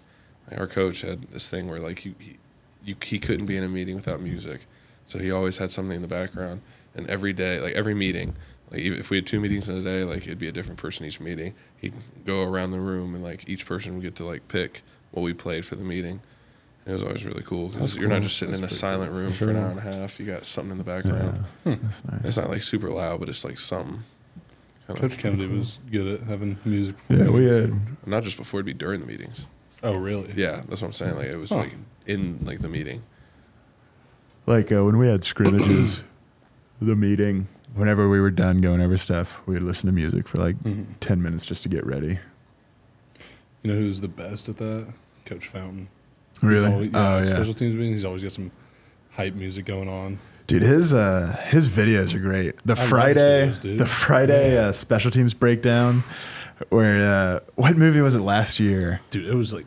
Like our coach had this thing where like you, he you he couldn't be in a meeting without music, so he always had something in the background. And every day, like every meeting, like if we had two meetings in a day, like it'd be a different person each meeting. He'd go around the room and like each person would get to like pick what we played for the meeting. And it was always really cool because you're not just sitting in a That's pretty silent room For for an hour and a half. You got something in the background. Yeah. That's nice. It's not like super loud, but it's like something. Kind Coach Kennedy was good at having music. before Yeah, we meetings. had. not just before; it'd be during the meetings. Oh, really? Yeah, that's what I'm saying. Like it was Huh. like in like the meeting. Like uh, when we had scrimmages, [clears throat] the meeting, whenever we were done going over stuff, we would listen to music for like Mhm. 10 minutes just to get ready. You know who's the best at that? Coach Fountain. Really? always- oh, yeah. Special teams meeting. He's always got some hype music going on. Dude, his uh, his videos are great. The I Friday, videos, the Friday uh, special teams breakdown, where uh, what movie was it last year? Dude, it was like,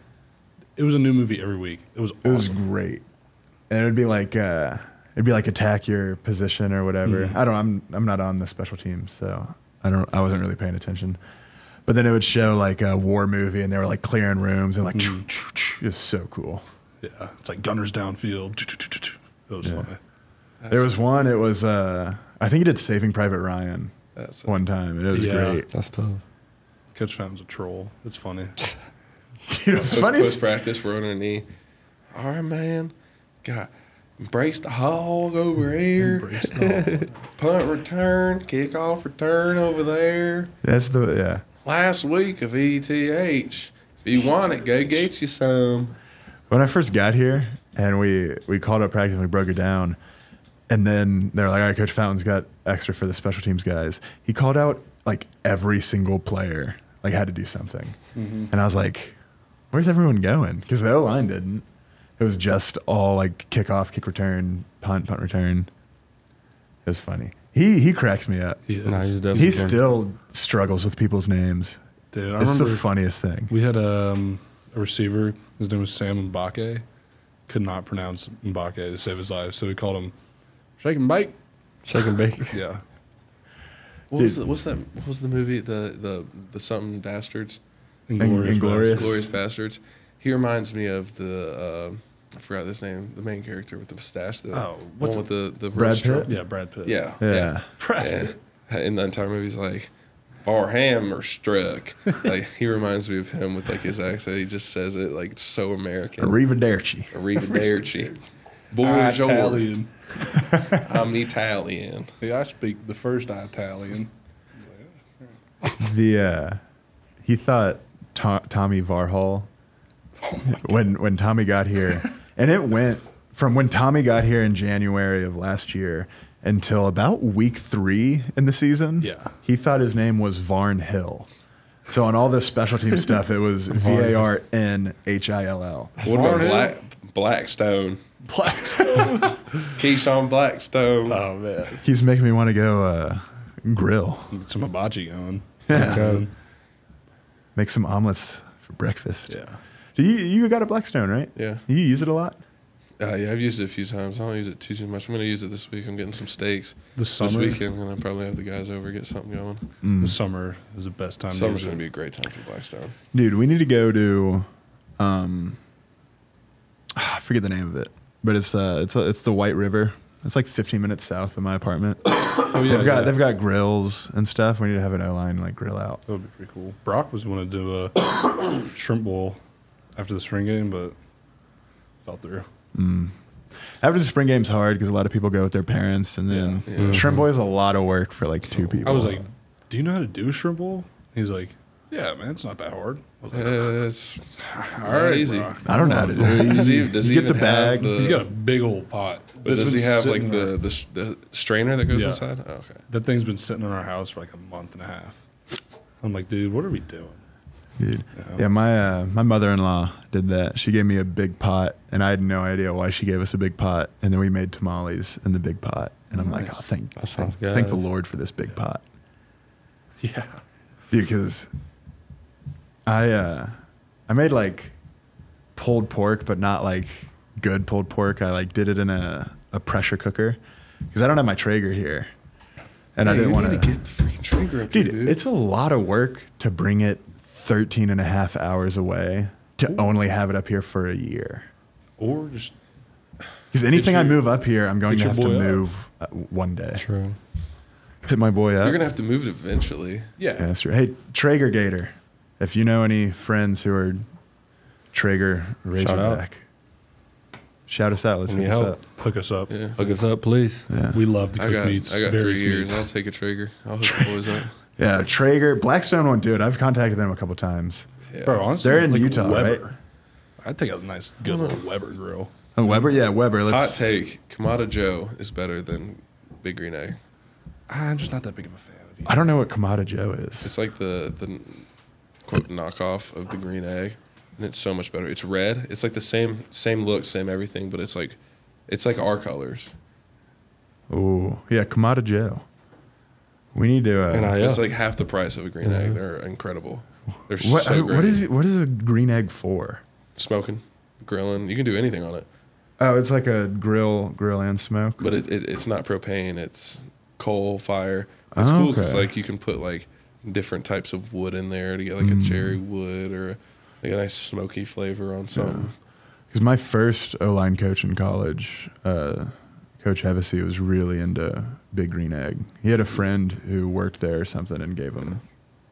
it was a new movie every week. It was awesome. It was great, and it'd be like uh, it'd be like attack your position or whatever. Mhm. I don't. I'm I'm not on the special teams, so I don't. I wasn't really paying attention. But then it would show like a war movie, and they were like clearing rooms and like Mhm. it was so cool. Yeah, it's like gunners downfield. It was Yeah. funny. There was one. It was uh, I think he did Saving Private Ryan That's one time, and it was Yeah. great. That's tough. Coach Fountain's a troll. It's funny. [laughs] Dude, it was Post, funny. post practice, we're on a knee. All right, man. Got embrace the hog over here. [laughs] Punt return, kickoff return over there. That's the yeah. Last week of ETH. If you want it, go get you some. When I first got here and we we called up practice and we broke it down, and then they're like, "All right, Coach Fountain's got extra for the special teams guys." He called out like every single player like had to do something, mm-hmm. and I was like, "Where's everyone going?" Because the O line didn't. It was just all like kickoff, kick return, punt, punt return. It was funny. He he cracks me up. He is. Nah, he's definitely He still struggles with people's names. Dude, I It's the funniest thing. we had um, a receiver. His name was Sam Mbake. Could not pronounce Mbake to save his life, so we called him Shake and Bake. Shake and bake. [laughs] Yeah. What was the, what's that? What was the movie? The the the something bastards, Inglorious. Inglorious. Bastards. glorious bastards. He reminds me of the uh, I forgot this name. The main character with the mustache. The Oh, one what's with the the Brad restaurant. Pitt? Yeah, Brad Pitt. Yeah, Yeah. Brad And in the entire movie, he's like, Barham or Struck. [laughs] like he reminds me of him with like his accent. He just says it like so American. Arrivederci. Arrivederci. [laughs] Bonjour. Italian. [laughs] I'm Italian. Yeah, I speak the first Italian. The uh, he thought to- Tommy Varhol when when Tommy got here, and it went from when Tommy got here in January of last year until about week three in the season. Yeah. he thought his name was Varn Hill. So on all this special team [laughs] stuff, it was V A R N H I L L. What about Black Blackstone? Black. [laughs] Keyshawn Blackstone. oh man, He's making me want to go uh, grill, get some hibachi going. Yeah. make some omelets for breakfast. Yeah. Do you you got a Blackstone, right? Yeah. You use it a lot. Uh, yeah, I've used it a few times. I don't use it too too much. I'm gonna use it this week. I'm getting some steaks The this summer, weekend, and I'll probably have the guys over get something going. Mm. the summer is the best time. Summer's gonna be a great time for Blackstone. Dude, we need to go to, um, I forget the name of it, but it's uh, it's it's the White River. It's like 15 minutes south of my apartment. [coughs] Oh yeah, they've got yeah. they've got grills and stuff. We need to have an O line like grill out. That would be pretty cool. Brock was going to do a [coughs] shrimp bowl after the spring game, but fell through. After the spring game's hard because a lot of people go with their parents, and then Yeah. Yeah. shrimp boy is a lot of work for like two people. I was like, "Do you know how to do shrimp bowl?" He's like, "Yeah, man, it's not that hard." Like, Uh, it's All right, easy. Brock. I don't know how to do it. Does he- does you he get the bag. the- He's got a big old pot. But that's does he been have like the, the the strainer that goes Yeah. inside? Oh, okay. That thing's been sitting in our house for like a month and a half. I'm like, dude, what are we doing? Dude. Yeah. My uh, my mother in law did that. She gave me a big pot, and I had no idea why she gave us a big pot. And then we made tamales in the big pot, and I'm like, oh, thank That sounds thank, thank the. Lord for this big pot, [laughs] Yeah. Because I uh, I made like pulled pork, but not like good pulled pork. I like did it in a, a pressure cooker because I don't have my Traeger here, and I didn't want to get the freaking Traeger up Dude, here, dude. it's a lot of work to bring it 13 and a half hours away to only have it up here for a year. Or just Because anything I move up here, I'm going to have to boy up. move uh, one day. True. Hit my boy up. You're gonna have to move it eventually. yeah. yeah, that's true. Hey, Traeger Gator, if you know any friends who are Traeger Razorback, shout us out. Let's hook us help? up. Hook us up. Yeah. Hook us up, please. Yeah. We love to I cook got meats. I got three years. meats. I'll take a Traeger. I'll hook the boys up. [laughs] yeah, Traeger. Blackstone won't do it. I've contacted them a couple times. Yeah. Bro, honestly, They're in like Utah, Weber. right? I'd take a nice, good little Weber grill. Oh, Weber? Yeah, Weber. Hot Let's, take: Kamado Joe is better than Big Green Egg. I'm just not that big of a fan of I don't know what Kamado Joe is. It's like the the quote knockoff of the Green Egg, and it's so much better. It's red. It's like the same same look, same everything, but it's like it's like our colors. Oh, yeah, Kamado Joe. We need to. Uh, And I- It's like half the price of a Green Egg. They're incredible. They're what, so great. what is what is a green egg for? smoking, grilling? You can do anything on it, Oh, it's like a grill, grill and smoke. but it, it it's not propane. It's coal fire. It's Oh, cool because okay. like you can put like different types of wood in there to get like a cherry wood or like a nice smoky flavor on something. Because my first O line coach in college, uh, Coach Hevesy, was really into Big Green Egg. He had a friend who worked there or something and gave him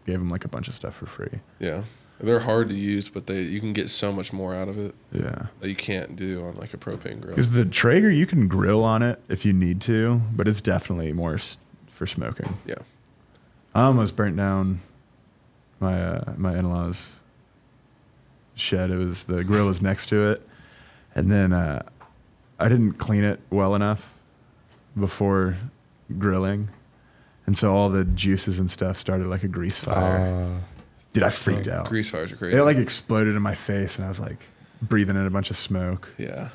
gave him like a bunch of stuff for free. Yeah, they're hard to use, but they you can get so much more out of it Yeah. that you can't do on like a propane grill. Because the Traeger, you can grill on it if you need to, but it's definitely more for smoking. Yeah, I almost burnt down my uh, my in laws' shed. It was the grill was next to it, and then uh, I didn't clean it well enough before grilling, and so all the juices and stuff started like a grease fire. Uh, Dude, I freaked out. grease fires are crazy. It like exploded in my face, and I was like breathing in a bunch of smoke. yeah,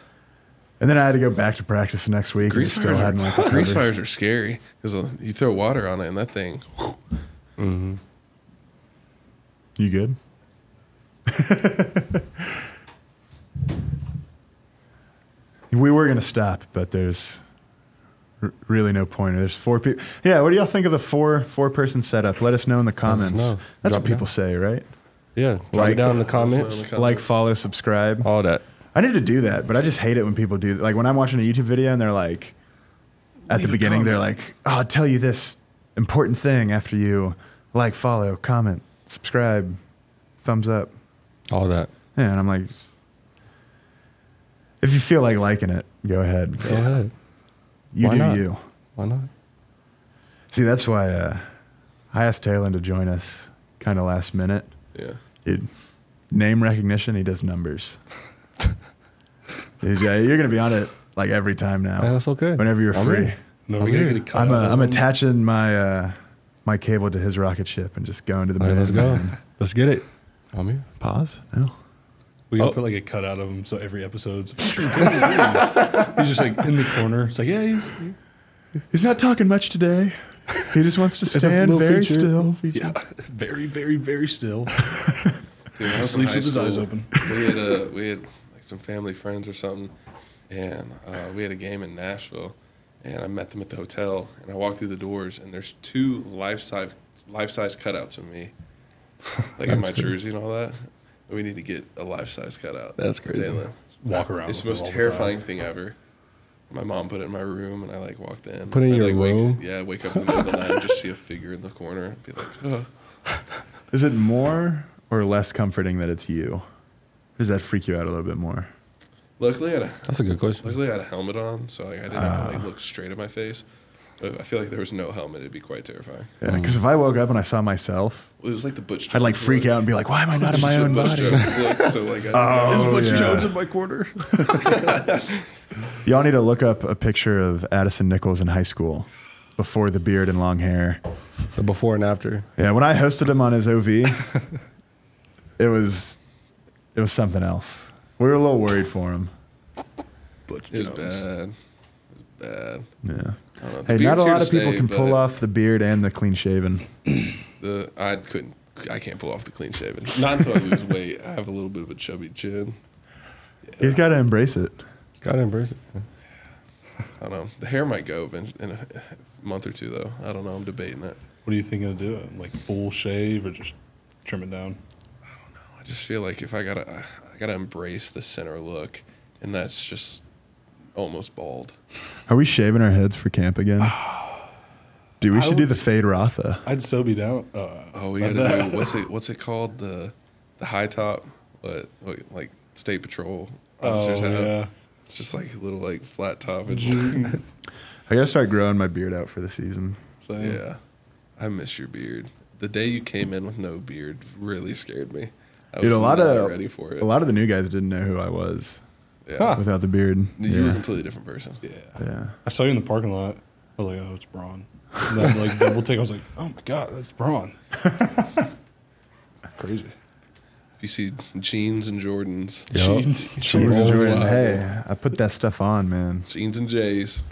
And then I had to go back to practice the next week. grease fires. hadn't like Are, [laughs] grease fires are scary because you throw water on it and that thing. Mm-hmm. You good? [laughs] we were gonna stop, but there's r- really no point. There's four people. Yeah, what do y'all think of the four four person setup? Let us know in the comments. know. That's Drop what it people down. say, right? Yeah. Drop Like- it down in the Let us know comments. Like, follow, subscribe. All that. I need to do that, but I just hate it when people do. Like when I'm watching a YouTube video and they're like, at the Leave a beginning, they're comment. like, "Oh, I'll tell you this important thing after you like, follow, comment, subscribe, thumbs up." All that. Yeah, and I'm like, if you feel like liking it, go ahead. Go ahead. You Why do not? you. Why not? See, that's why uh, I asked Taylen to join us kind of last minute. Yeah. Dude, name recognition, he does numbers. Dude, yeah, you're gonna be on it like every time now. Yeah, that's okay. Whenever you're I'm free. here. No, I'm we're here. get a cut I'm, out uh, of I'm attaching my uh, my cable to his rocket ship and just going to the All right, moon. let's go. [laughs] Let's get it. I'm here. Pause. No. We gotta Oh. put like a cut out of him so every episode's [laughs] he's just like in the corner. It's like, yeah, you, you- He's not talking much today. He just wants to [laughs] stand very feature, still. yeah, [laughs] very, very, very still. Dude, when I was in Sleeps with his eyes open. We had a, we had like some family friends or something, and uh, we had a game in Nashville, and I met them at the hotel, and I walked through the doors, and there's two life size life size cutouts of me, like in my cool. jersey and all that. We need to get a life size cutout. That's crazy. Jalen. Walk around. It's the most him all the terrifying thing ever. My mom put it in my room, and I like walked in. Put it in I'd, your like, wake- room? yeah, wake up in the middle of the night and just see a figure in the corner, and be like, [laughs] oh. Is it more or less comforting that it's you? Or does that freak you out a little bit more? Luckily, I had a That's a good question. Luckily, I had a helmet on, so like, I didn't have to Ah. like look straight at my face. But if I feel like there was no helmet, it'd be quite terrifying. Yeah, because if I woke up and I saw myself, It was like the Butch. I'd like freak out and be like, "Why am I [laughs] not in my own Butch body?" [laughs] Jones look, so like, I, Oh, Butch yeah. Jones in my corner. [laughs] Y'all need to look up a picture of Addison Nichols in high school, before the beard and long hair. The before and after. Yeah, when I hosted him on his OV, it was it was something else. We were a little worried for him. Butch it was bad. It was bad. Yeah. I don't know. Hey, not a lot of people stay, can pull off the beard and the clean shaven. The I couldn't. I can't pull off the clean shaven. Not until I lose weight. I have a little bit of a chubby chin. He's got to embrace it. Gotta embrace it. I don't know. The hair might go in, in a month or two, though. I don't know. I'm debating it. What are you thinking of doing? Like full shave or just trim it down? I don't know. I just feel like if I gotta, I gotta embrace the center look, and that's just almost bald. Are we shaving our heads for camp again? [sighs] Dude, we I should do would the s- fade Rotha. I'd so be down. Uh, Oh, we gotta do what's it? What's it called? The the high top, what, what like state patrol oh have. yeah. It's just like a little like flat top. And [laughs] [laughs] I gotta start growing my beard out for the season. Same. yeah, I miss your beard. The day you came in with no beard really scared me. I Dude, was a lot not of ready for it. a lot of the new guys didn't know who I was yeah. Huh. without the beard. You were a completely different person. Yeah. yeah. I saw you in the parking lot. I was like, oh, it's Braun. And then like double take, I was like, oh my god, that's Braun. [laughs] Crazy. If you see jeans and Jordans, Yup. Jeans. Jeans and Jordan. wow. Hey, I put that stuff on, man. jeans and J's.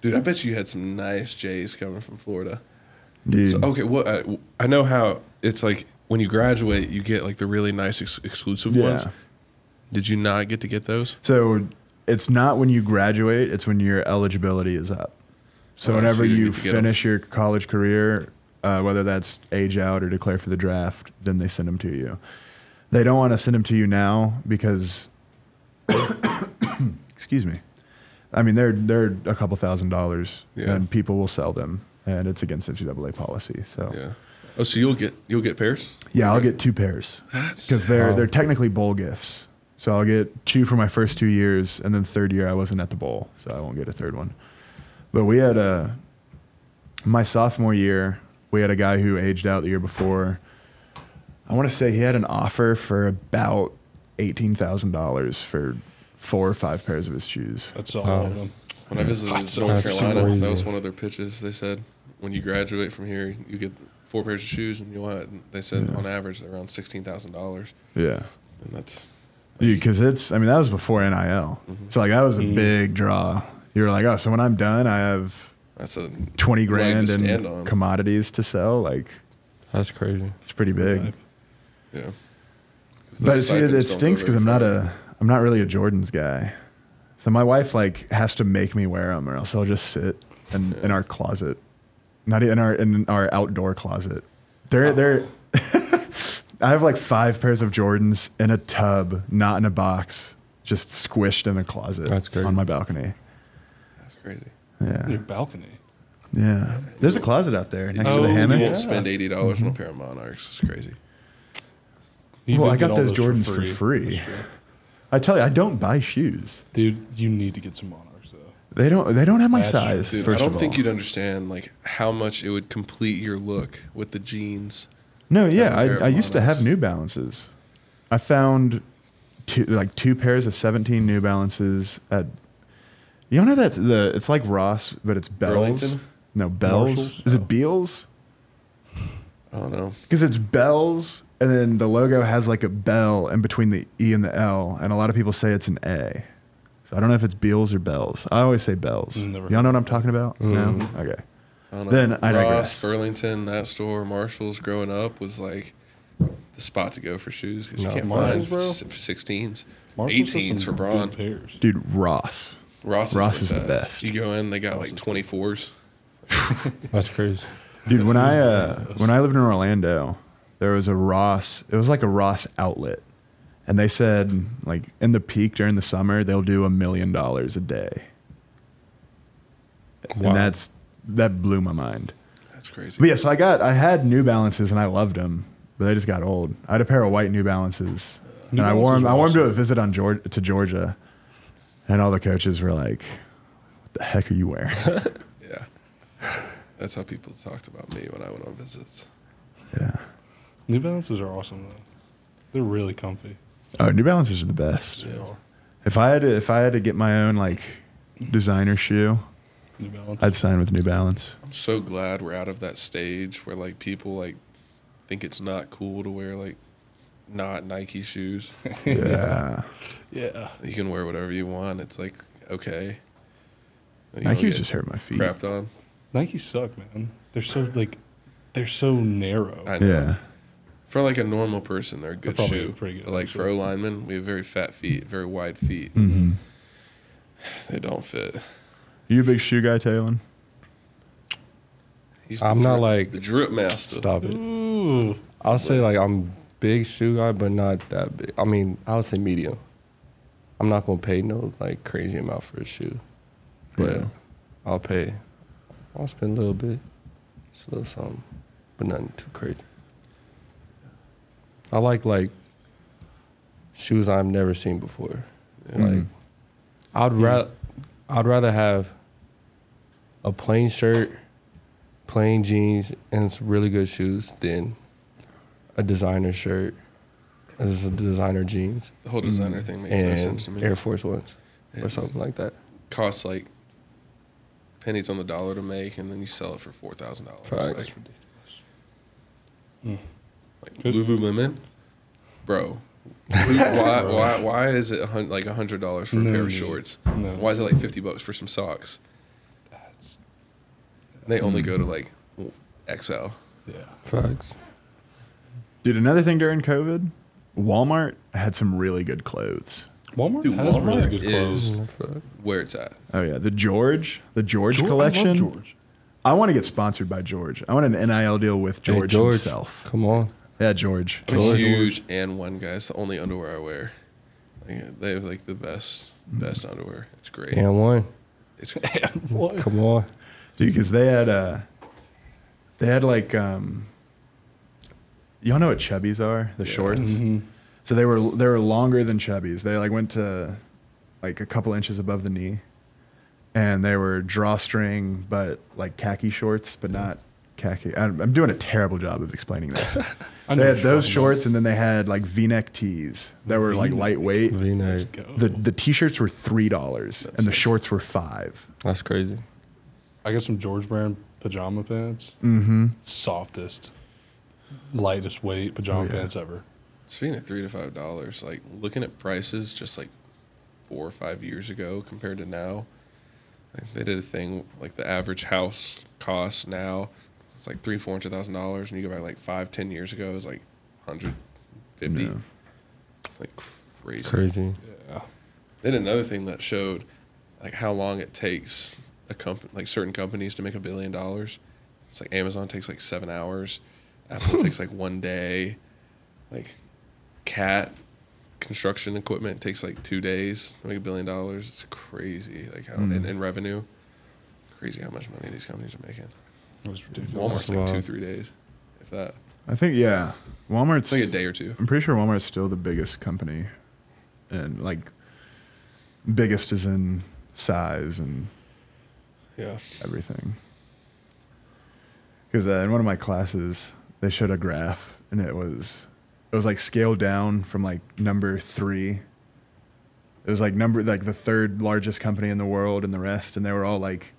Dude, I bet you had some nice J's coming from Florida. Dude. So, okay, what uh, I know how it's like when you graduate, you get like the really nice ex- exclusive Yeah. ones. Did you not get to get those? So it's not when you graduate, it's when your eligibility is up. So Oh, so whenever you you get to get 'em. finish your college career, uh, whether that's age out or declare for the draft, then they send them to you. They don't want to send them to you now because, [coughs] excuse me. I mean, they're they're a couple thousand dollars, Yeah. and people will sell them, and it's against NCAA policy. So yeah. Oh, so you'll get you'll get pairs? Yeah, I'll get two pairs because they're Wow. they're technically bowl gifts. So I'll get two for my first two years, and then third year I wasn't at the bowl, so I won't get a third one. But we had a my sophomore year, we had a guy who aged out the year before. I want to say he had an offer for about eighteen thousand dollars for four or five pairs of his shoes. That's all Wow. of um, them. When I visited That's North Carolina, crazy. that was one of their pitches. They said when you graduate from here, you get four pairs of shoes, and you'll have. They said Yeah. on average they're around sixteen thousand dollars, Yeah, and that's because it's. I mean, that was before NIL, mm-hmm. so like that was a mm-hmm. big draw. You were like, oh, so when I'm done, I have that's a twenty grand stand in on. commodities to sell. Like That's crazy. it's pretty big. Yeah, But see, it, it stinks because I'm not a I'm not really a Jordans guy. So my wife like has to make me wear them, or else I'll just sit in, in our closet, not in our in our outdoor closet. They're they're. [laughs] I have like five pairs of Jordans in a tub, not in a box, just squished in a closet That's great. on my balcony. That's crazy. Yeah, Your balcony. yeah. There's a closet out there next to the oh, the You hammock. won't spend eighty dollars on a mm-hmm. pair of Monarchs. It's crazy. You Well, I got all those Jordans for free. That's true. I tell you, I don't buy shoes. Dude, you need to get some Monarchs though. They don't. They don't have my That's true. size. Dude, first I don't of think you'd understand like how much it would complete your look with the jeans. No, yeah, Have a pair of I, I used to have New Balances. I found two, like two pairs of 17 New Balances at. You know that's the it's like Ross, but it's Bells. Burlington? No, Bells. Marshalls? Is Oh. it Bealls? I don't know. Because it's Bells, and then the logo has like a bell in between the E and the L, and a lot of people say it's an A. So I don't know if it's Bealls or Bells. I always say Bells. Mm, never Y'all know what I'm talking about? No. Mm. Okay. I don't know. Then I Ross, digress. Burlington, that store, Marshalls, growing up was like the spot to go for shoes because No, you can't Marshalls, find bro? s- 16s, Marshalls has 18s some for Braun. good pairs. Dude, Ross. Ross, is, Ross where is it's the at. best. You go in, they got like 24s. [laughs] That's crazy. Dude, when I uh, when I lived in Orlando, there was a Ross. It was like a Ross outlet, and they said like in the peak during the summer they'll do a million dollars a day, Wow. and that's that blew my mind. That's crazy. But yeah, so I got I had New Balances and I loved them, but they just got old. I had a pair of white New Balances, New and I wore them. I wore them to a visit on Georgia, to Georgia, and all the coaches were like, "What the heck are you wearing?" [laughs] Yeah. [sighs] That's how people talked about me when I went on visits. yeah. New Balances are awesome though. They're really comfy. Oh, New Balances are the best. Yeah. If I had to, if I had to get my own like designer shoe, New Balance. I'd sign with New Balance. I'm so glad we're out of that stage where like people like think it's not cool to wear like not Nike shoes. [laughs] Yeah, yeah. you can wear whatever you want. It's like okay. You Nike's just hurt my feet. crapped on. Nike suck, man. They're so like they're so narrow. I know. Yeah, For like a normal person, they're a good probably shoe. pretty good, But, like for actually. O linemen, we have very fat feet, very wide feet. hmm They don't fit. You a big shoe guy, Taylen? He's I'm not drip- like- the drip master. Stop it. Ooh. I'll say like I'm big shoe guy, but not that big. I mean, I would say medium. I'm not gonna pay no like crazy amount for a shoe, but Yeah. I'll pay. I'll spend a little bit, just a little something, but nothing too crazy. I like like shoes I've never seen before. Mm-hmm. Like I'd rather I'd rather have a plain shirt, plain jeans, and some really good shoes than a designer shirt, as a designer jeans, The whole designer thing makes no sense to me. Air Force Ones or something like that. costs like pennies on the dollar to make, and then you sell it for four thousand dollars. Facts. Hmm. Like, like Good. Lululemon, bro. [laughs] why, why, why is it like a hundred dollars for a No pair of shorts? No. Why is it like fifty bucks for some socks? That's They only go to mm. like XL. yeah. Facts. Dude, another thing during COVID, Walmart had some really good clothes. Walmart Dude, has really good clothes. is- Where it's at? Oh yeah, the George, the George, George- I love collection. George. I want to get sponsored by George. I want an NIL deal with Hey, George, George, himself. Come on. Yeah, George. I'm a George. huge and one guy. It's the only underwear I wear. Like, they have like the best, mm. best underwear. It's great. And one. It's [laughs] Come on. Dude, because they had uh they had like um y'all know what chubbies are? The Yeah. shorts. Mm-hmm. So they were they were longer than chubbies. They like went to like a couple inches above the knee. And they were drawstring but like khaki shorts, but not khaki. I'm, I'm doing a terrible job of explaining this. I [laughs] know they had those shorts and then they had like V-neck tees that were like V-neck. lightweight. V-neck. The the t-shirts were three dollars and the it. shorts were five. That's crazy. I got some George brand pajama pants. Mm-hmm. Softest, lightest weight pajama Oh, yeah. pants ever. Speaking of three to five dollars, like looking at prices just like four or five years ago compared to now, like they did a thing like the average house cost now it's like three four hundred thousand dollars, and you go back like five ten years ago it was like hundred 50. Yeah. Like crazy. Crazy. Then another thing that showed like how long it takes a company like certain companies to make a billion dollars. It's like Amazon takes like seven hours, [laughs] Apple takes like one day, like Cat construction equipment takes like two days to make a billion dollars. It's crazy, like how Mm. in, in revenue, crazy how much money these companies are making. It was ridiculous. Walmart's like two three days, if that. I think yeah, Walmart's It's like a day or two. I'm pretty sure Walmart's still the biggest company, and like biggest is in size and Yeah. everything. Because uh, in one of my classes, they showed a graph, and it was it was like scaled down from like number three. It was like number like the third largest company in the world, and the rest, and they were all like.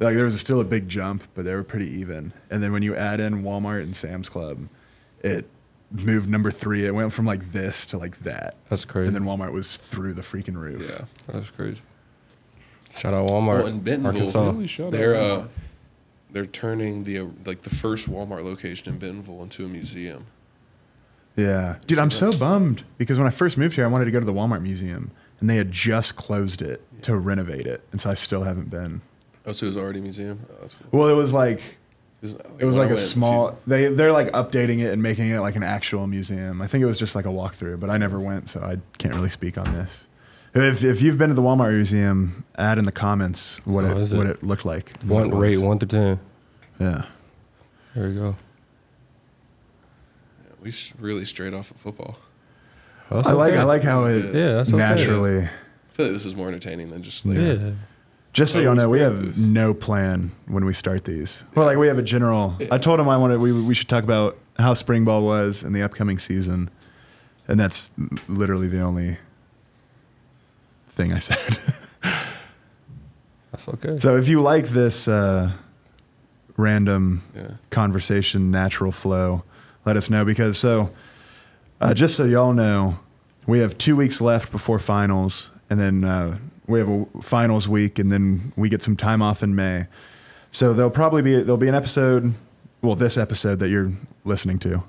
Like there was still a big jump, but they were pretty even. And then when you add in Walmart and Sam's Club, it moved number three. It went from like this to like that. That's crazy. And then Walmart was through the freaking roof. Yeah. That's crazy. Shout out Walmart. Well, in Bentonville, Arkansas. Really they're uh, they're turning the uh, like the first Walmart location in Bentonville into a museum. Yeah. Dude, I'm so bummed because when I first moved here, I wanted to go to the Walmart museum and they had just closed it to renovate it. And so I still haven't been. Oh, so it was already a museum. Oh, that's cool. Well, it was like It it was like a small few- they they're like updating it and making it like an actual museum. I think it was just like a walkthrough, but I never went, so I can't really speak on this. If if you've been to the Walmart museum, add in the comments what Oh, it is what it? it looked like. One it rate one to ten. Yeah. There you go. we sh- really straight off of football. That's I like. I like how That's it. Yeah, that's okay. naturally I feel like this is more entertaining than just like Yeah. Just so oh, y'all know, we have this. no plan when we start these. Well, like we have a general. I told him I wanted we we should talk about how spring ball was in the upcoming season, and that's literally the only thing I said. That's okay. so if you like this uh, random yeah. conversation, natural flow, let us know because so uh, just so y'all know, we have two weeks left before finals, and then uh, we have a finals week, and then we get some time off in May. So there'll probably be there'll be an episode, well, this episode that you're listening to,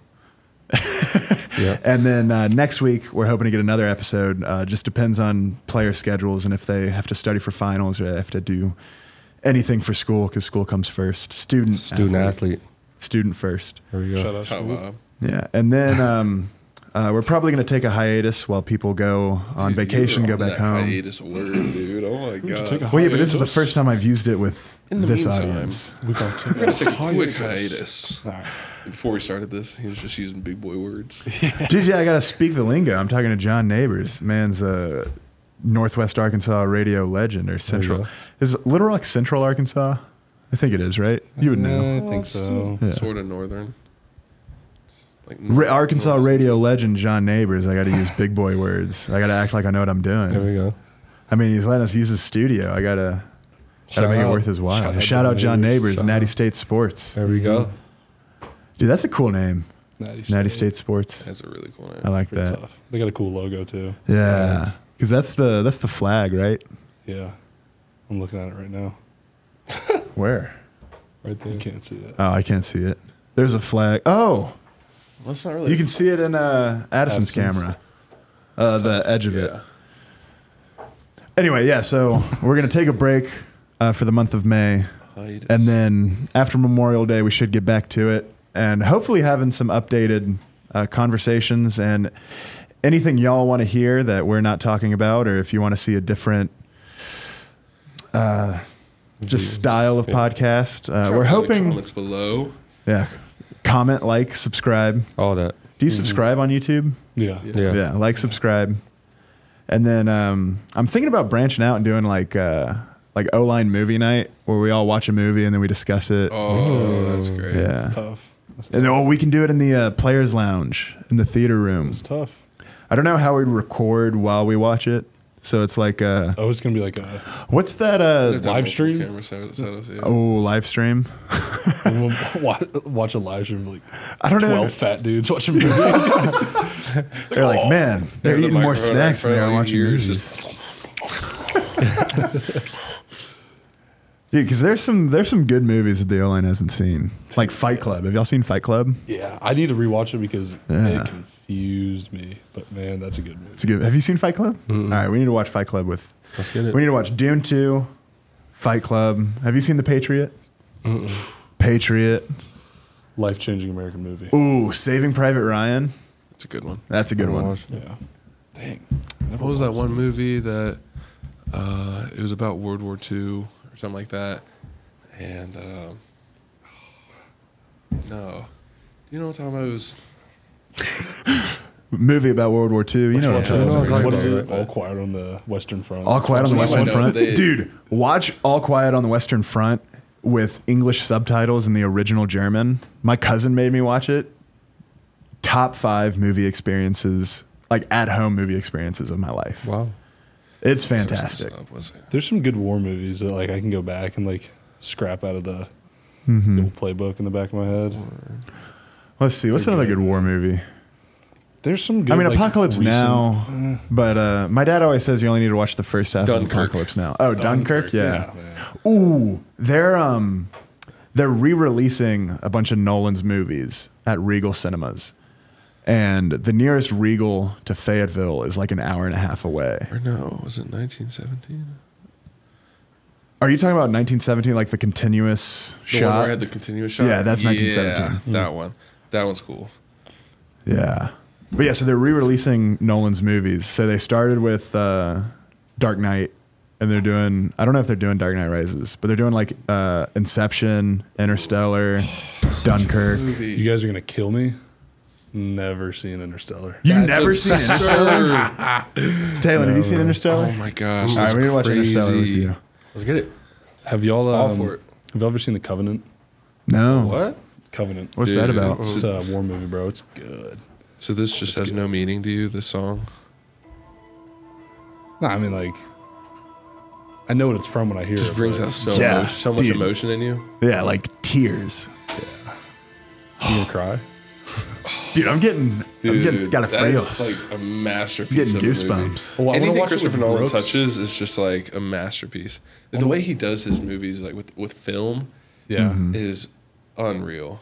yeah. and then uh, next week we're hoping to get another episode. Uh, just depends on player schedules and if they have to study for finals or they have to do anything for school because school comes first. Student Student athlete. student first. There we go. Shout out Top Yeah, and then um, [laughs] uh, we're probably going to take a hiatus while people go on Dude, vacation, go back home. Hiatus word, dude. Oh my god. take a Well, yeah, but this is the first time I've used it with In the this meantime. audience. We're gonna take a quick hiatus. hiatus. All right. Before we started this, he was just using big boy words. [laughs] Dude, yeah, I got to speak the lingo. I'm talking to John Nabors. Man's a Northwest Arkansas radio legend or Central. go. Is Little Rock Central Arkansas? I think it is, right? You would uh, know. I think oh, so. Yeah. Sort of northern. Like Ra- Arkansas north- radio legend John Nabors. I got to use big boy words. I got to act like I know what I'm doing. There we go. I mean, he's letting us use his studio. I got to. Gotta Shout make it worth his while. Shout Shout, out out, John John Nabors. Nabors, Shout Natty out. State Sports. There we go. Dude, that's a cool name. Natty Natty State Sports. That's a really cool name. I like Pretty that. tough. They got a cool logo too. Yeah, because that's the that's the flag, right? Yeah. I'm looking at it right now. [laughs] Where? Right there. You can't see it. Oh, I can't see it. There's a flag. Oh, Well, it's not really. you can see it in uh, Addison's, Addison's. camera. Uh, the edge of it. Anyway, yeah. So we're gonna take a break uh, for the month of May, Hiatus. and then after Memorial Day, we should get back to it, and hopefully having some updated uh, conversations and anything y'all want to hear that we're not talking about, or if you want to see a different. Uh, just style of Yeah. podcast. Uh, we're it in the hoping, comments below. yeah. Comment, like, subscribe. All that. Do you subscribe on YouTube? Yeah. Yeah. Yeah. like, subscribe. And then um, I'm thinking about branching out and doing like uh, like O line movie night where we all watch a movie and then we discuss it. Oh, that's great. yeah. Tough. That's And then oh, we can do it in the uh, players' lounge in the theater room. It's tough. I don't know how we'd record while we watch it, so it's like uh, Oh, it's gonna be like a what's that? Uh, Live stream? Camera set- setups, yeah. oh, live stream. we'll watch, watch a live stream of like I don't know. twelve fat dudes watching a movie. [laughs] They're like, man, they're Have the eating more snacks than right they in are front watching your ears, movies. [laughs] just- Dude, because there's some there's some good movies that the O line hasn't seen, like Fight Club. Have y'all seen Fight Club? Yeah, I need to rewatch it because Yeah. it confused me. But man, that's a good movie. It's a good. Have you seen Fight Club? All right, we need to watch Fight Club with. Let's get it. We need to watch Dune Two, Fight Club. Have you seen The Patriot? Patriot. Life changing American movie. Ooh, Saving Private Ryan. It's a good one. That's a good one. Watch. Yeah. Dang. What was that one movie that uh, it was about World War II or something like that? And um, [sighs] no, you know what I'm talking about? It was [laughs] Movie about World War II. You know what I'm talking about. that's What right. is it? All Quiet on the Western Front. All Quiet on the Western Front. Dude, watch All Quiet on the Western Front with English subtitles in the original German. My cousin made me watch it. Top five movie experiences, like at home movie experiences of my life. Wow. It's fantastic. Up, was it? There's some good war movies that like I can go back and like scrap out of the, Mm-hmm. the playbook in the back of my head. Let's see. What's They're another good. good war movie? There's some good. I mean, like, Apocalypse recent- Now, but uh, my dad always says you only need to watch the first half Dunkirk. of Apocalypse Now. Oh, Dunkirk, yeah. man. Ooh, they're um, they're re-releasing a bunch of Nolan's movies at Regal Cinemas, and the nearest Regal to Fayetteville is like an hour and a half away. Or no, was it 1917? Are you talking about 1917, like the continuous The one where? I had the continuous shot. Yeah, that's 1917. Yeah, that one. That one's cool. Yeah. But yeah, so they're re-releasing Nolan's movies. So they started with uh, Dark Knight, and they're doing I don't know if they're doing Dark Knight Rises, but they're doing like uh, Inception, Interstellar, [sighs] Dunkirk. You guys are gonna kill me. Never seen Interstellar. You've That's never seen Interstellar? absurd. [laughs] Taylen, have you seen Interstellar? Oh my gosh. All right, that's we need to watch Interstellar with you. Let's get it. Have y'all All um, for it. Have you ever seen The Covenant? No. What? Covenant. What's that Dude. about? It's a war movie, bro. It's good. So this just has no meaning to you, this song? No, I mean like, I know what it's from when I hear it. Just it. brings but out so, Yeah, much, so much dude. emotion in you. Yeah, like tears. Yeah. You gonna cry? [laughs] Dude, I'm getting I'm getting Dude, scalofrios. That's like a masterpiece. I'm getting of a movie. goosebumps. Well, I wanna Anything watch Christopher Nolan Brooks. touches is just like a masterpiece. The way he does his movies, like with with film, Yeah. Mm-hmm. is unreal.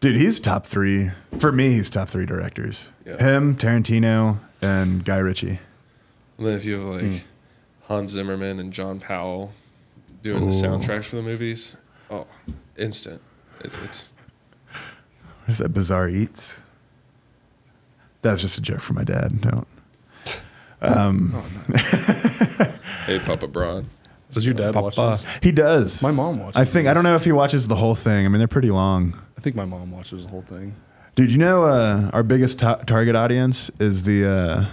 Dude, he's top three. For me, he's top three directors. Yeah. Him, Tarantino, and Guy Ritchie. And then if you have like Hmm. Hans Zimmerman and John Powell doing the soundtracks for the movies, oh, instant. It, it's What is that? Bizarre Eats? That's just a joke for my dad. Don't. [laughs] hey Papa Braun. Does your dad watch Papa. this? He does. My mom watches. I think I don't know if he watches the whole thing. I mean, they're pretty long. I think my mom watches the whole thing. Dude, you know uh, our biggest ta- target audience is the uh,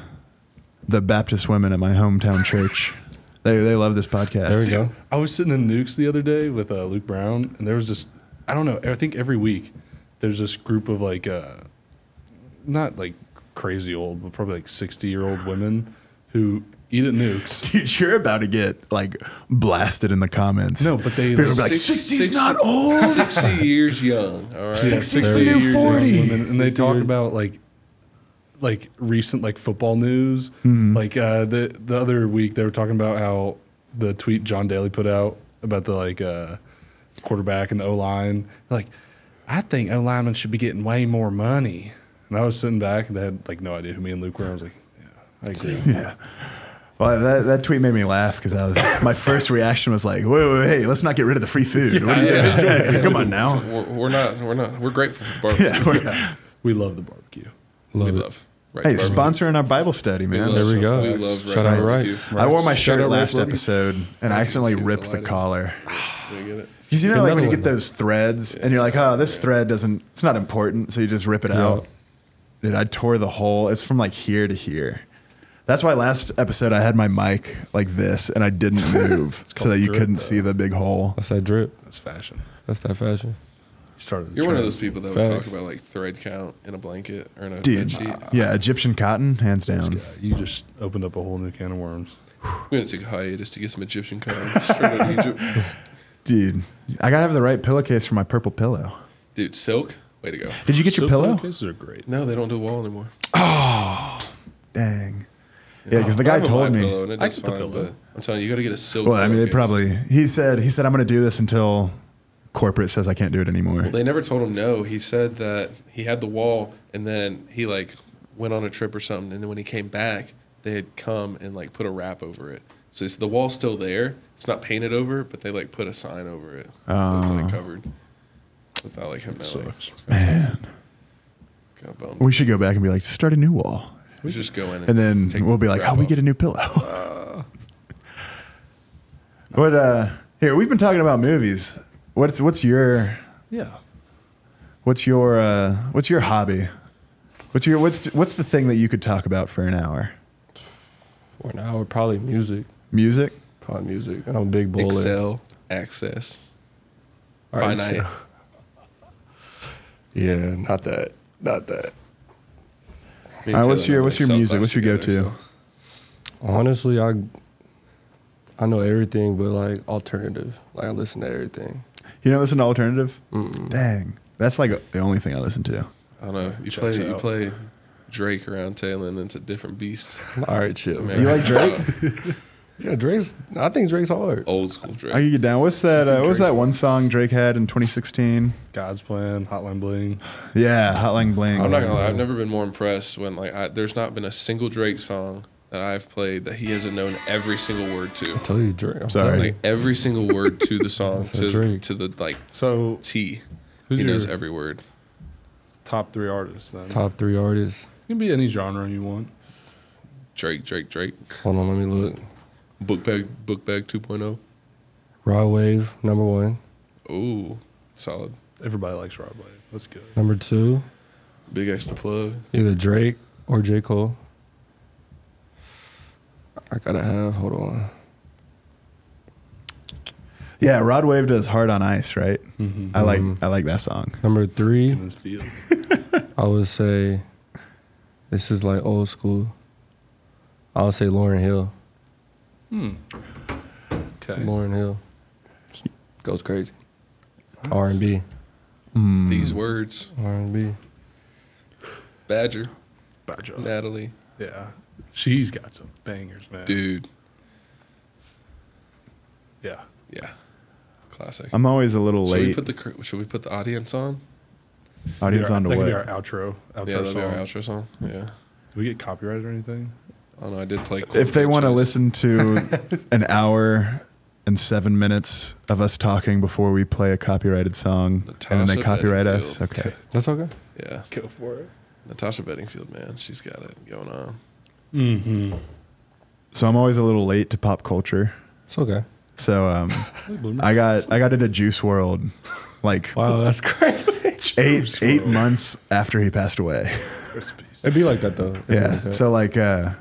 the Baptist women at my hometown church. [laughs] They they love this podcast. There we go. I was sitting in Nukes the other day with uh, Luke Brown, and there was this. I don't know. I think every week there's this group of like, uh, not like crazy old, but probably like sixty year old women who eat at Nukes. [laughs] Dude, you're about to get like blasted in the comments. No, but they People will like, Six- 60's six- not old. 60 years young, all right? 60's the They're new young 40. women, and they talk years. about like like recent like football news. Mm-hmm. Like uh, the the other week they were talking about how the tweet John Daly put out about the like uh, quarterback and the O line. Like, I think O linemen should be getting way more money. And I was sitting back and they had like no idea who me and Luke were. I was like, yeah, I agree. [laughs] Yeah. Well, that, that tweet made me laugh because I was my first reaction was like, wait, wait, wait, hey, let's not get rid of the free food. What do you- Yeah. Come on now. [laughs] We're, we're not, we're not, we're grateful for barbecue. Yeah, we're- [laughs] We love the barbecue. we Love it. love. Right hey, barbecue. sponsoring our Bible study, man. love- There we go. We love Shout right out Right. barbecue. I wore my Shout shirt out last episode and I accidentally ripped the the collar. [sighs] Did I get it? Because you know, like when you get one. those threads and you're like, oh, this thread doesn't, it's not important. So you just rip it Yeah. out. Dude, I tore the hole. It's from like here to here. That's why last episode I had my mic like this and I didn't [laughs] move so that you drip, couldn't though. see the big hole. That's that drip. That's fashion. That's that fashion. You started You're one of those people that would talk about like thread count in a blanket or in a Dude, bed sheet. Uh, yeah, Egyptian cotton, hands down. Yeah, you just opened up a whole new can of worms. We're gonna take a hiatus to get some Egyptian cotton straight out of Egypt. [laughs] [laughs] Dude, I gotta have the right pillowcase for my purple pillow. Dude, silk. Way to go. Did you get your Silk pillow? Cases are great. No, they don't do wall anymore. Oh, dang. Yeah, because the guy told me. Pillow and it I does get the fine, pillow. but I'm telling you, you got to get a silk. Well, I mean, they pillowcase. probably. He said. He said I'm going to do this until corporate says I can't do it anymore. Well, they never told him no. He said that he had the wall, and then he like went on a trip or something, and then when he came back, they had come and like put a wrap over it. So it's, the wall's still there. It's not painted over, but they like put a sign over it, so it's like Oh. covered without like knowing. Sucks. Man, Kind of bummed. we should go back and be like, start a new wall, We should just go in, and, and then take we'll the be like, wrap how we get a new pillow? [laughs] [laughs] what? Uh, here we've been talking about movies. What's what's your Yeah. what's your uh, what's your hobby? What's your what's what's the thing that you could talk about for an hour? For an hour, probably music. Music. Probably music. And I'm a big bowler. Excel access All right, finite. so- [laughs] yeah, not that. Not that. All right, what's your- what's your music? What's your together, go-to? so- Honestly, I I know everything, but like alternative. Like I listen to everything. You don't listen to alternative? Mm-mm. Dang, that's like the only thing I listen to. I don't know. You play you play Drake around Taylen, and it's a different beast. All right, chill, Man. [laughs] man. You like Drake? [laughs] Yeah, Drake's. I think Drake's hard. Old school Drake. I can get down. What's that? Uh, what was that one song Drake had in 2016? God's plan, Hotline Bling. Yeah, Hotline Bling. I'm not gonna lie. I've never been more impressed when like I, there's not been a single Drake song that I've played that he hasn't known every single word to. I tell you, Drake. I'm Sorry. telling you. Like every single word to the [laughs] song to Drake. to the like So, T. who's he your knows every word. top three artists then? Top three artists. It can be any genre you want. Drake, Drake, Drake. Hold on, let me look. Book bag, book bag 2.0. Rod Wave, number one. Ooh, solid. Everybody likes Rod Wave. That's good. Number two, Big Xthaplug. either Drake or J. Cole. I gotta have, hold on. Yeah, Rod Wave does Heart on Ice, right? Mm-hmm. I like Mhm. I like that song. Number three, this field. [laughs] I would say this is like old school. I would say Lauryn Hill. Hmm. Okay. Lauryn Hill goes crazy. R and B, Mm. These words. R and B. Badger, Badger. Natalie. Yeah. She's got some bangers, man. Dude. Yeah. Yeah. Classic. I'm always a little should we late. put the should we put the audience on? Audience our- on to that could what? be our outro. Outro yeah, that'll song. be our outro song. Yeah. Do we get copyrighted or anything? I don't. I did play. if they want to listen to [laughs] an hour and seven minutes of us talking before we play a copyrighted song and then they Natasha copyright us, okay. That's okay. Yeah, Go for it. Natasha Bedingfield, man, she's got it going on. Mm-hmm. So I'm always a little late to pop culture. It's okay. So um, [laughs] I got I got into Juice WRLD like Wow, that's crazy. [laughs] eight eight months after he passed away. It'd be like that though. It'd Yeah. like that. So like uh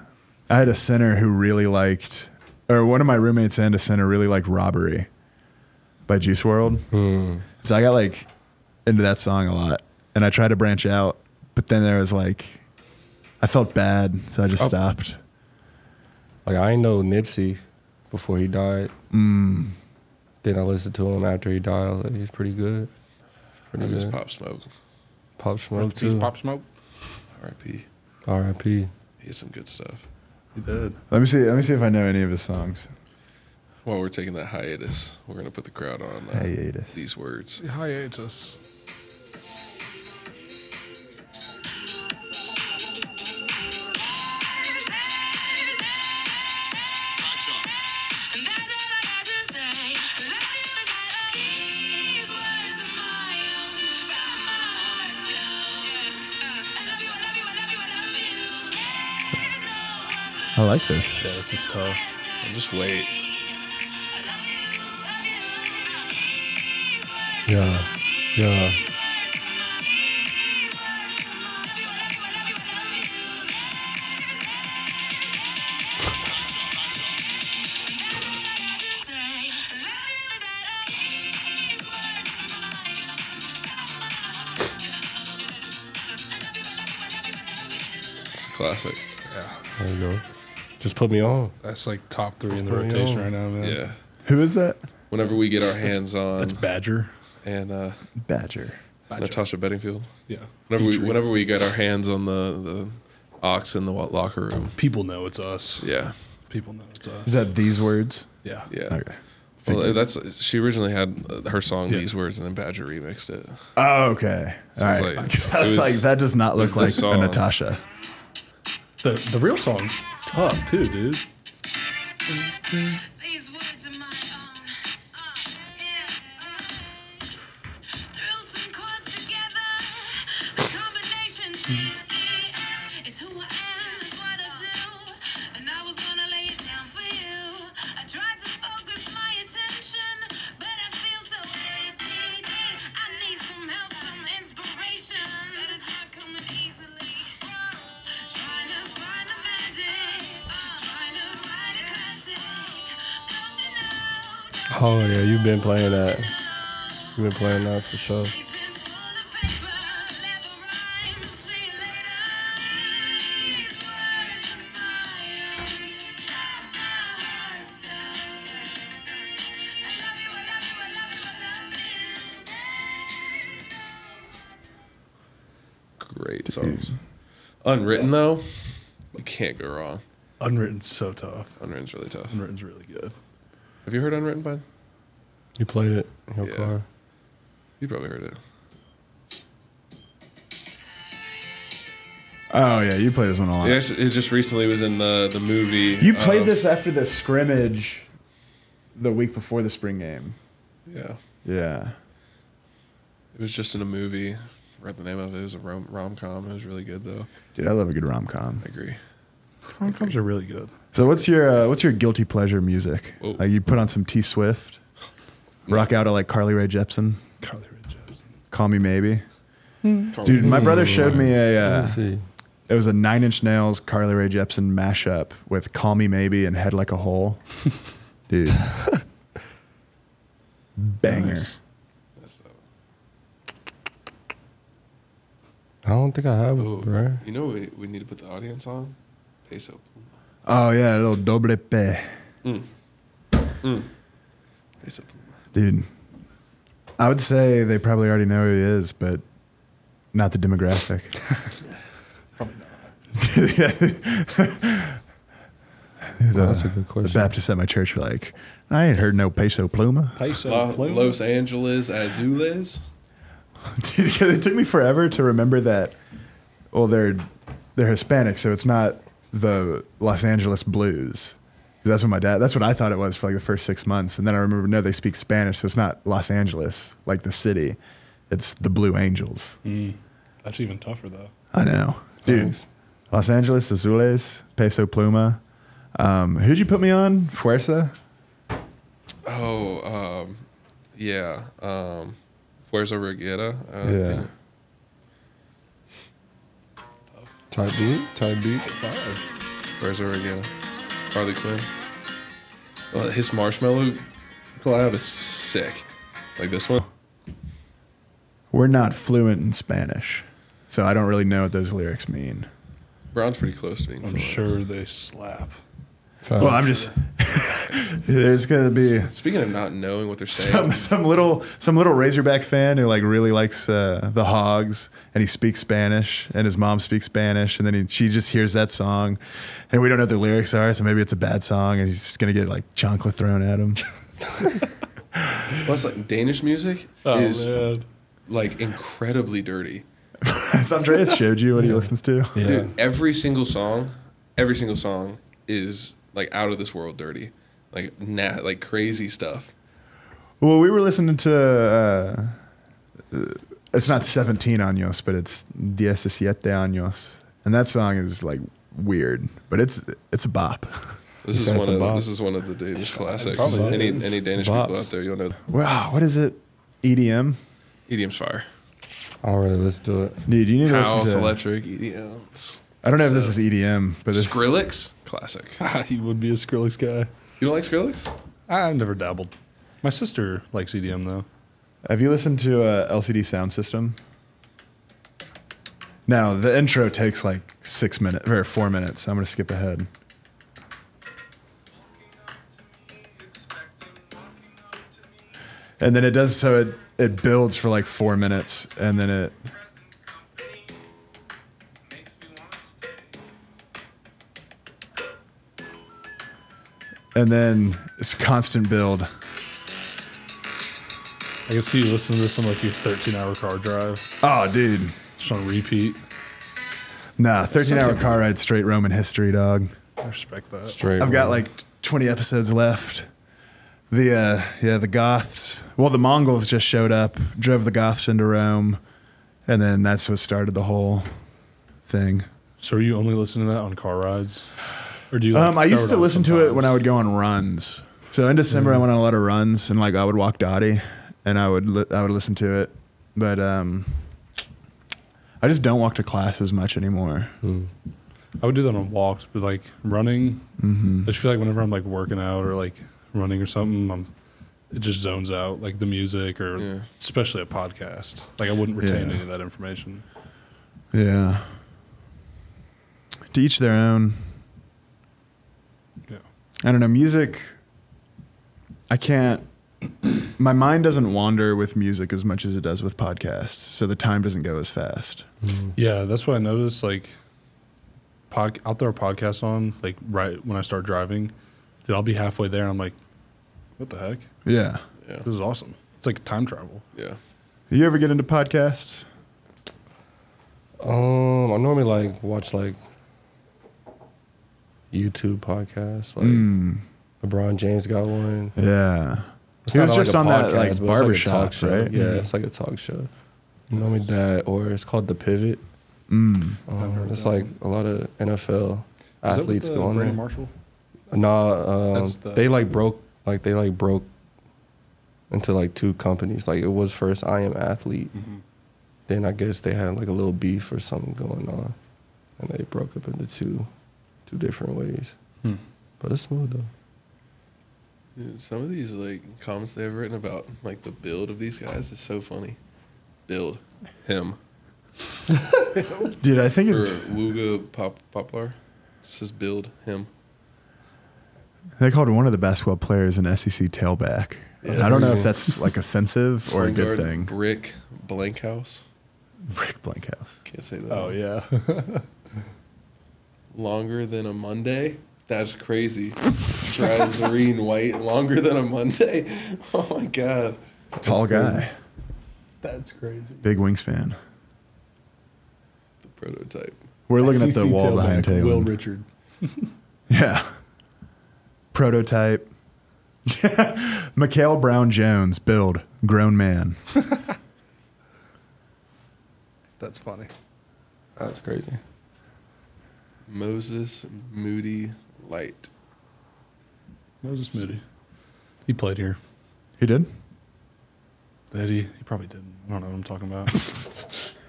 I had a center who really liked or one of my roommates and a center really liked Robbery by Juice WRLD. Hmm. So I got like into that song a lot and I tried to branch out, but then there was like I felt bad, so I just Oh. stopped. Like I ain't know Nipsey before he died. Mm. Then I listened to him after he died. I was like, he's pretty good. He's I pretty miss good. Pop, Pop Smoke. Smoke Peace, too. Pop Smoke. R.I.P. R.I.P. He has some good stuff. He did. Let me see let me see if I know any of his songs. While we're taking that hiatus, we're gonna put the crowd on uh, Hiatus. these words. Hiatus. I like this. Yeah, this is tough. And just wait. Yeah. Yeah. It's a classic. Yeah. There you go. Just put me on. That's like top three in the Put rotation on. right now, man. Yeah. Who is that? Whenever we get our hands on That's Badger. and uh, Badger. Badger. Natasha Bedingfield. Yeah. Whenever we Featuring- whenever we get our hands on the the Ox in the wa- locker room. People know it's us. Yeah, People know it's us. Is that these words? yeah. yeah. Okay. Well, that's she originally had uh, her song Yeah. "These Words" and then Badger remixed it. Oh, okay. So All it's right. like- Because [laughs] I it was was- like, that does not look the like a song. Natasha. The the real song's tough too, dude. Yeah, you've been playing that. You've been playing that for sure. Great songs. Unwritten though, you can't go wrong. Unwritten's so tough. Unwritten's really tough. Unwritten's really good. Have you heard Unwritten, bud? You played it in your Yeah. car. You probably heard it. Oh, yeah. You play this one a lot. It, it just recently was in the the movie. You played of- this after the scrimmage the week before the spring game. Yeah, Yeah. it was just in a movie. I forgot the name of it. It was a rom rom com. It was really good though. Dude, I love a good rom com. I agree. Rom-coms are really good. So what's your uh, what's your guilty pleasure music? Whoa. Like you put on some T Swift, rock out to like Carly Rae Jepsen, Carly Rae Jepsen. Call Me Maybe. Hmm. Dude, my brother showed me a. Uh, Let's see. it was a Nine Inch Nails Carly Rae Jepsen mashup with Call Me Maybe and Head Like a Hole. [laughs] Dude, banger. Nice. That's the- I don't think I have Oh, it, bro. you know what we, we need to put the audience on? Peso. Oh yeah, a little doble pe, mm. mm. Peso. Dude. I would say they probably already know who he is, but not the demographic. [laughs] Probably not. Oh, that's a good The question. Baptists at my church were like, I ain't heard no peso pluma. Peso La- Pluma. Los Angeles Azules. [laughs] Dude, 'cause [laughs] it took me forever to remember that. Well, they're they're Hispanic, so it's not the Los Angeles Blues. 'Cause That's what my dad. That's what I thought it was for like the first six months, and then I remember no, they speak Spanish, so it's not Los Angeles like the city. It's the Blue Angels. Mm. That's even tougher though. I know, dude. Thanks. Los Angeles Azules, Peso Pluma. Um, who'd you put me on? Fuerza. Oh, um, yeah. Um, Fuerza Regida. I Yeah. think. Type beat, type beat. Fuerza Regida. Harley Quinn. Well, his Marshmello collab is sick. Like this one. We're not fluent in Spanish, so I don't really know what those lyrics mean. Brown's pretty close to being I'm fluent. sure they slap. Well, I'm just. [laughs] there's gonna be Speaking of not knowing what they're saying, some some little some little Razorback fan who like really likes uh, the Hogs, and he speaks Spanish, and his mom speaks Spanish, and then he, she just hears that song, and we don't know what the lyrics are, so maybe it's a bad song, and he's just gonna get like chancla thrown at him. [laughs] [laughs] plus like Danish music Oh is man. like incredibly dirty. As Andreas showed you what he listens to. yeah. Dude, every single song, every single song is like out of this world dirty, like na- like crazy stuff. Well, we were listening to. Uh, uh, it's not 17 años, but it's 17 años, and that song is like weird, but it's it's a bop. This is one of bop. this is one of the Danish classics. probably Any is. any Danish Bops. people out there, you'll know Wow, what is it? EDM, EDM's fire. All right, let's do it. dude. You need to House, listen to. electric, EDMs. I don't know if this is EDM, but this. Skrillex, classic. [laughs] he would be a Skrillex guy. You don't like Skrillex? I've never dabbled. My sister likes EDM though. Have you listened to uh, LCD Soundsystem? Now the intro takes like six minutes or four minutes. So I'm gonna skip ahead. And then it does so it it builds for like four minutes, and then it and then it's constant build. I can see you listening to this on like your 13 hour car drive, Oh, dude. just on repeat. Nah, 13 hour car ride straight Roman history, dog. I respect that. Straight. I've got like 20 episodes left. The uh yeah, the Goths. Well, the Mongols just showed up, drove the Goths into Rome, and then that's what started the whole thing. So are you only listening to that on car rides? Or do you like, Um, I used to on listen to it when I would go on runs. So in December, I went on a lot of runs, and like I would walk Dottie, and I would li- I would listen to it, but um, I just don't walk to class as much anymore. I would do that on walks, but like running, Mm-hmm. I just feel like whenever I'm like working out or like running or something, I'm, it just zones out, like the music or Yeah. especially a podcast. Like I wouldn't retain Yeah. any of that information. Yeah. To each their own. Yeah. I don't know. Music. I can't. My mind doesn't wander with music as much as it does with podcasts, so the time doesn't go as fast. Yeah, that's what I noticed. Like, pod, I'll throw a podcast on, like, right when I start driving. Dude, I'll be halfway there and I'm like, what the heck? Yeah. Yeah. This is awesome. It's like time travel. Yeah. You ever get into podcasts? Um, I normally like watch like YouTube podcasts. Like Mm, LeBron James got one. yeah. It's He was just a on that, like, podcast, but it's barbershop, talk show. right? Yeah, Mhm. it's like a talk show. Normally that, or it's called the Pivot. Mm. Um, it's like one. a lot of NFL Is athletes with, uh, go on Brandon there. Marshall? No, um, the- they like broke, like they like broke into like two companies. Like it was first I Am Athlete, Mm-hmm. then I guess they had like a little beef or something going on, and they broke up into two, two different ways. Hmm. But it's smooth though. Dude, some of these like comments they've written about like the build of these guys is so funny. Build him [laughs] Dude, I think or it's Wooga Pop Poplar. Just says build him. they called one of the basketball players an SEC tailback. Yeah. I don't know if that's like offensive or a good thing. Brick Blankhouse. Brick Blankhouse. Can't say that. Oh, yeah. [laughs] Longer than a Monday. That's crazy. Trazarine White longer than a Monday. [laughs] Oh my god. Tall guy, That's crazy. big wingspan. The prototype. We're looking at the wall behind Taylen. Will Richard. [laughs] Yeah. Prototype. [laughs] Mikhail Brown Jones, build, grown man. That's funny. That's crazy. Moses Moody Light. Moses Moody. He played here. He did? Did he? He probably didn't. I don't know what I'm talking about. [laughs]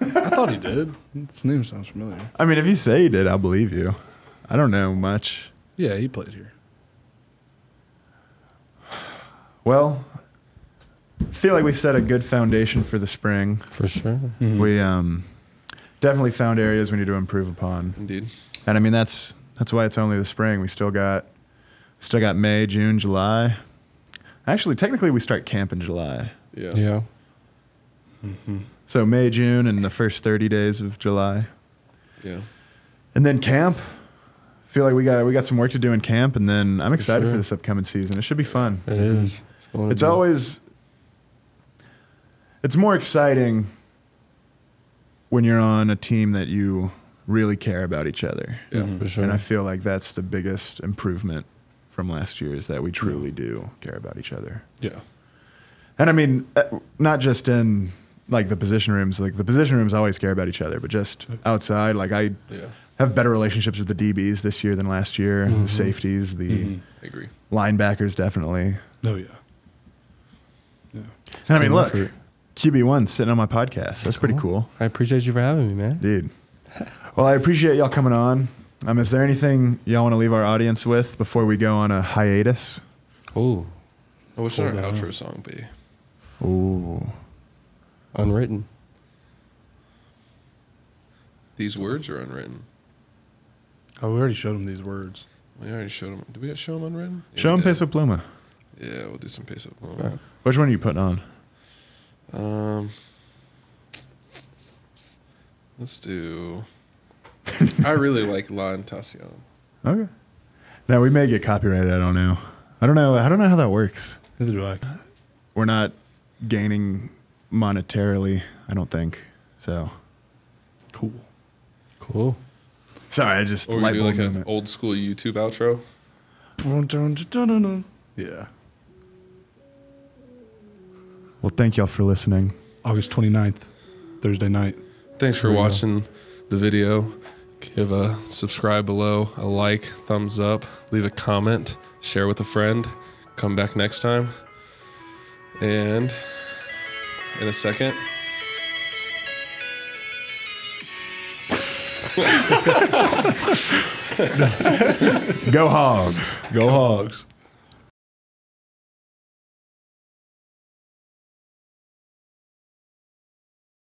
I thought he did. His name sounds familiar. I mean, if you say he did, I'll believe you. I don't know much. Yeah, he played here. Well, feel like we set a good foundation for the spring. For sure. We um, definitely found areas we need to improve upon. Indeed. And I mean that's that's why it's only the spring. We still got still got May, June, July. Actually, technically we start camp in July. Yeah. Yeah. Mm-hmm. So May, June and the first 30 days of July. Yeah. And then camp. Feel like we got we got some work to do in camp and then I'm excited for sure. this upcoming season. It should be fun. It is. It's, It's always it's more exciting when you're on a team that you really care about each other. Yeah. Mm-hmm. for sure. And I feel like that's the biggest improvement from last year is that we truly do care about each other. Yeah. And I mean, uh, not just in like the position rooms, like the position rooms always care about each other, but just outside, like I Yeah. have better relationships with the DBs this year than last year, the mm-hmm. safeties, the mm-hmm. I agree. linebackers, definitely. Oh yeah. Yeah. And I mean, look, effort. QB1 sitting on my podcast. That's pretty cool, I appreciate you for having me, man. dude. Well, I appreciate y'all coming on. Um, is there anything y'all want to leave our audience with before we go on a hiatus? Ooh, Oh, what should our Hold on. outro song be? Ooh. unwritten. These words are unwritten. Oh, we already showed him these words. We already showed them. Did we show them unwritten? Yeah, Show we them did. Peso Pluma. Yeah, we'll do some peso. Alright. Which one are you putting on? Um, let's do. I really like La Tentacion. Okay. Now we may get copyrighted. I don't know. I don't know. I don't know how that works. Neither do I. We're not gaining monetarily. I don't think so. Cool. Cool. Sorry, I just Or we light do bulb like an old school YouTube outro. Yeah. Well, thank y'all for listening. August 29th, Thursday night. Thanks for watching the video. Give a subscribe below, a like, thumbs up, leave a comment, share with a friend. Come back next time. And in a second, [laughs] Go Hogs. Go Hogs.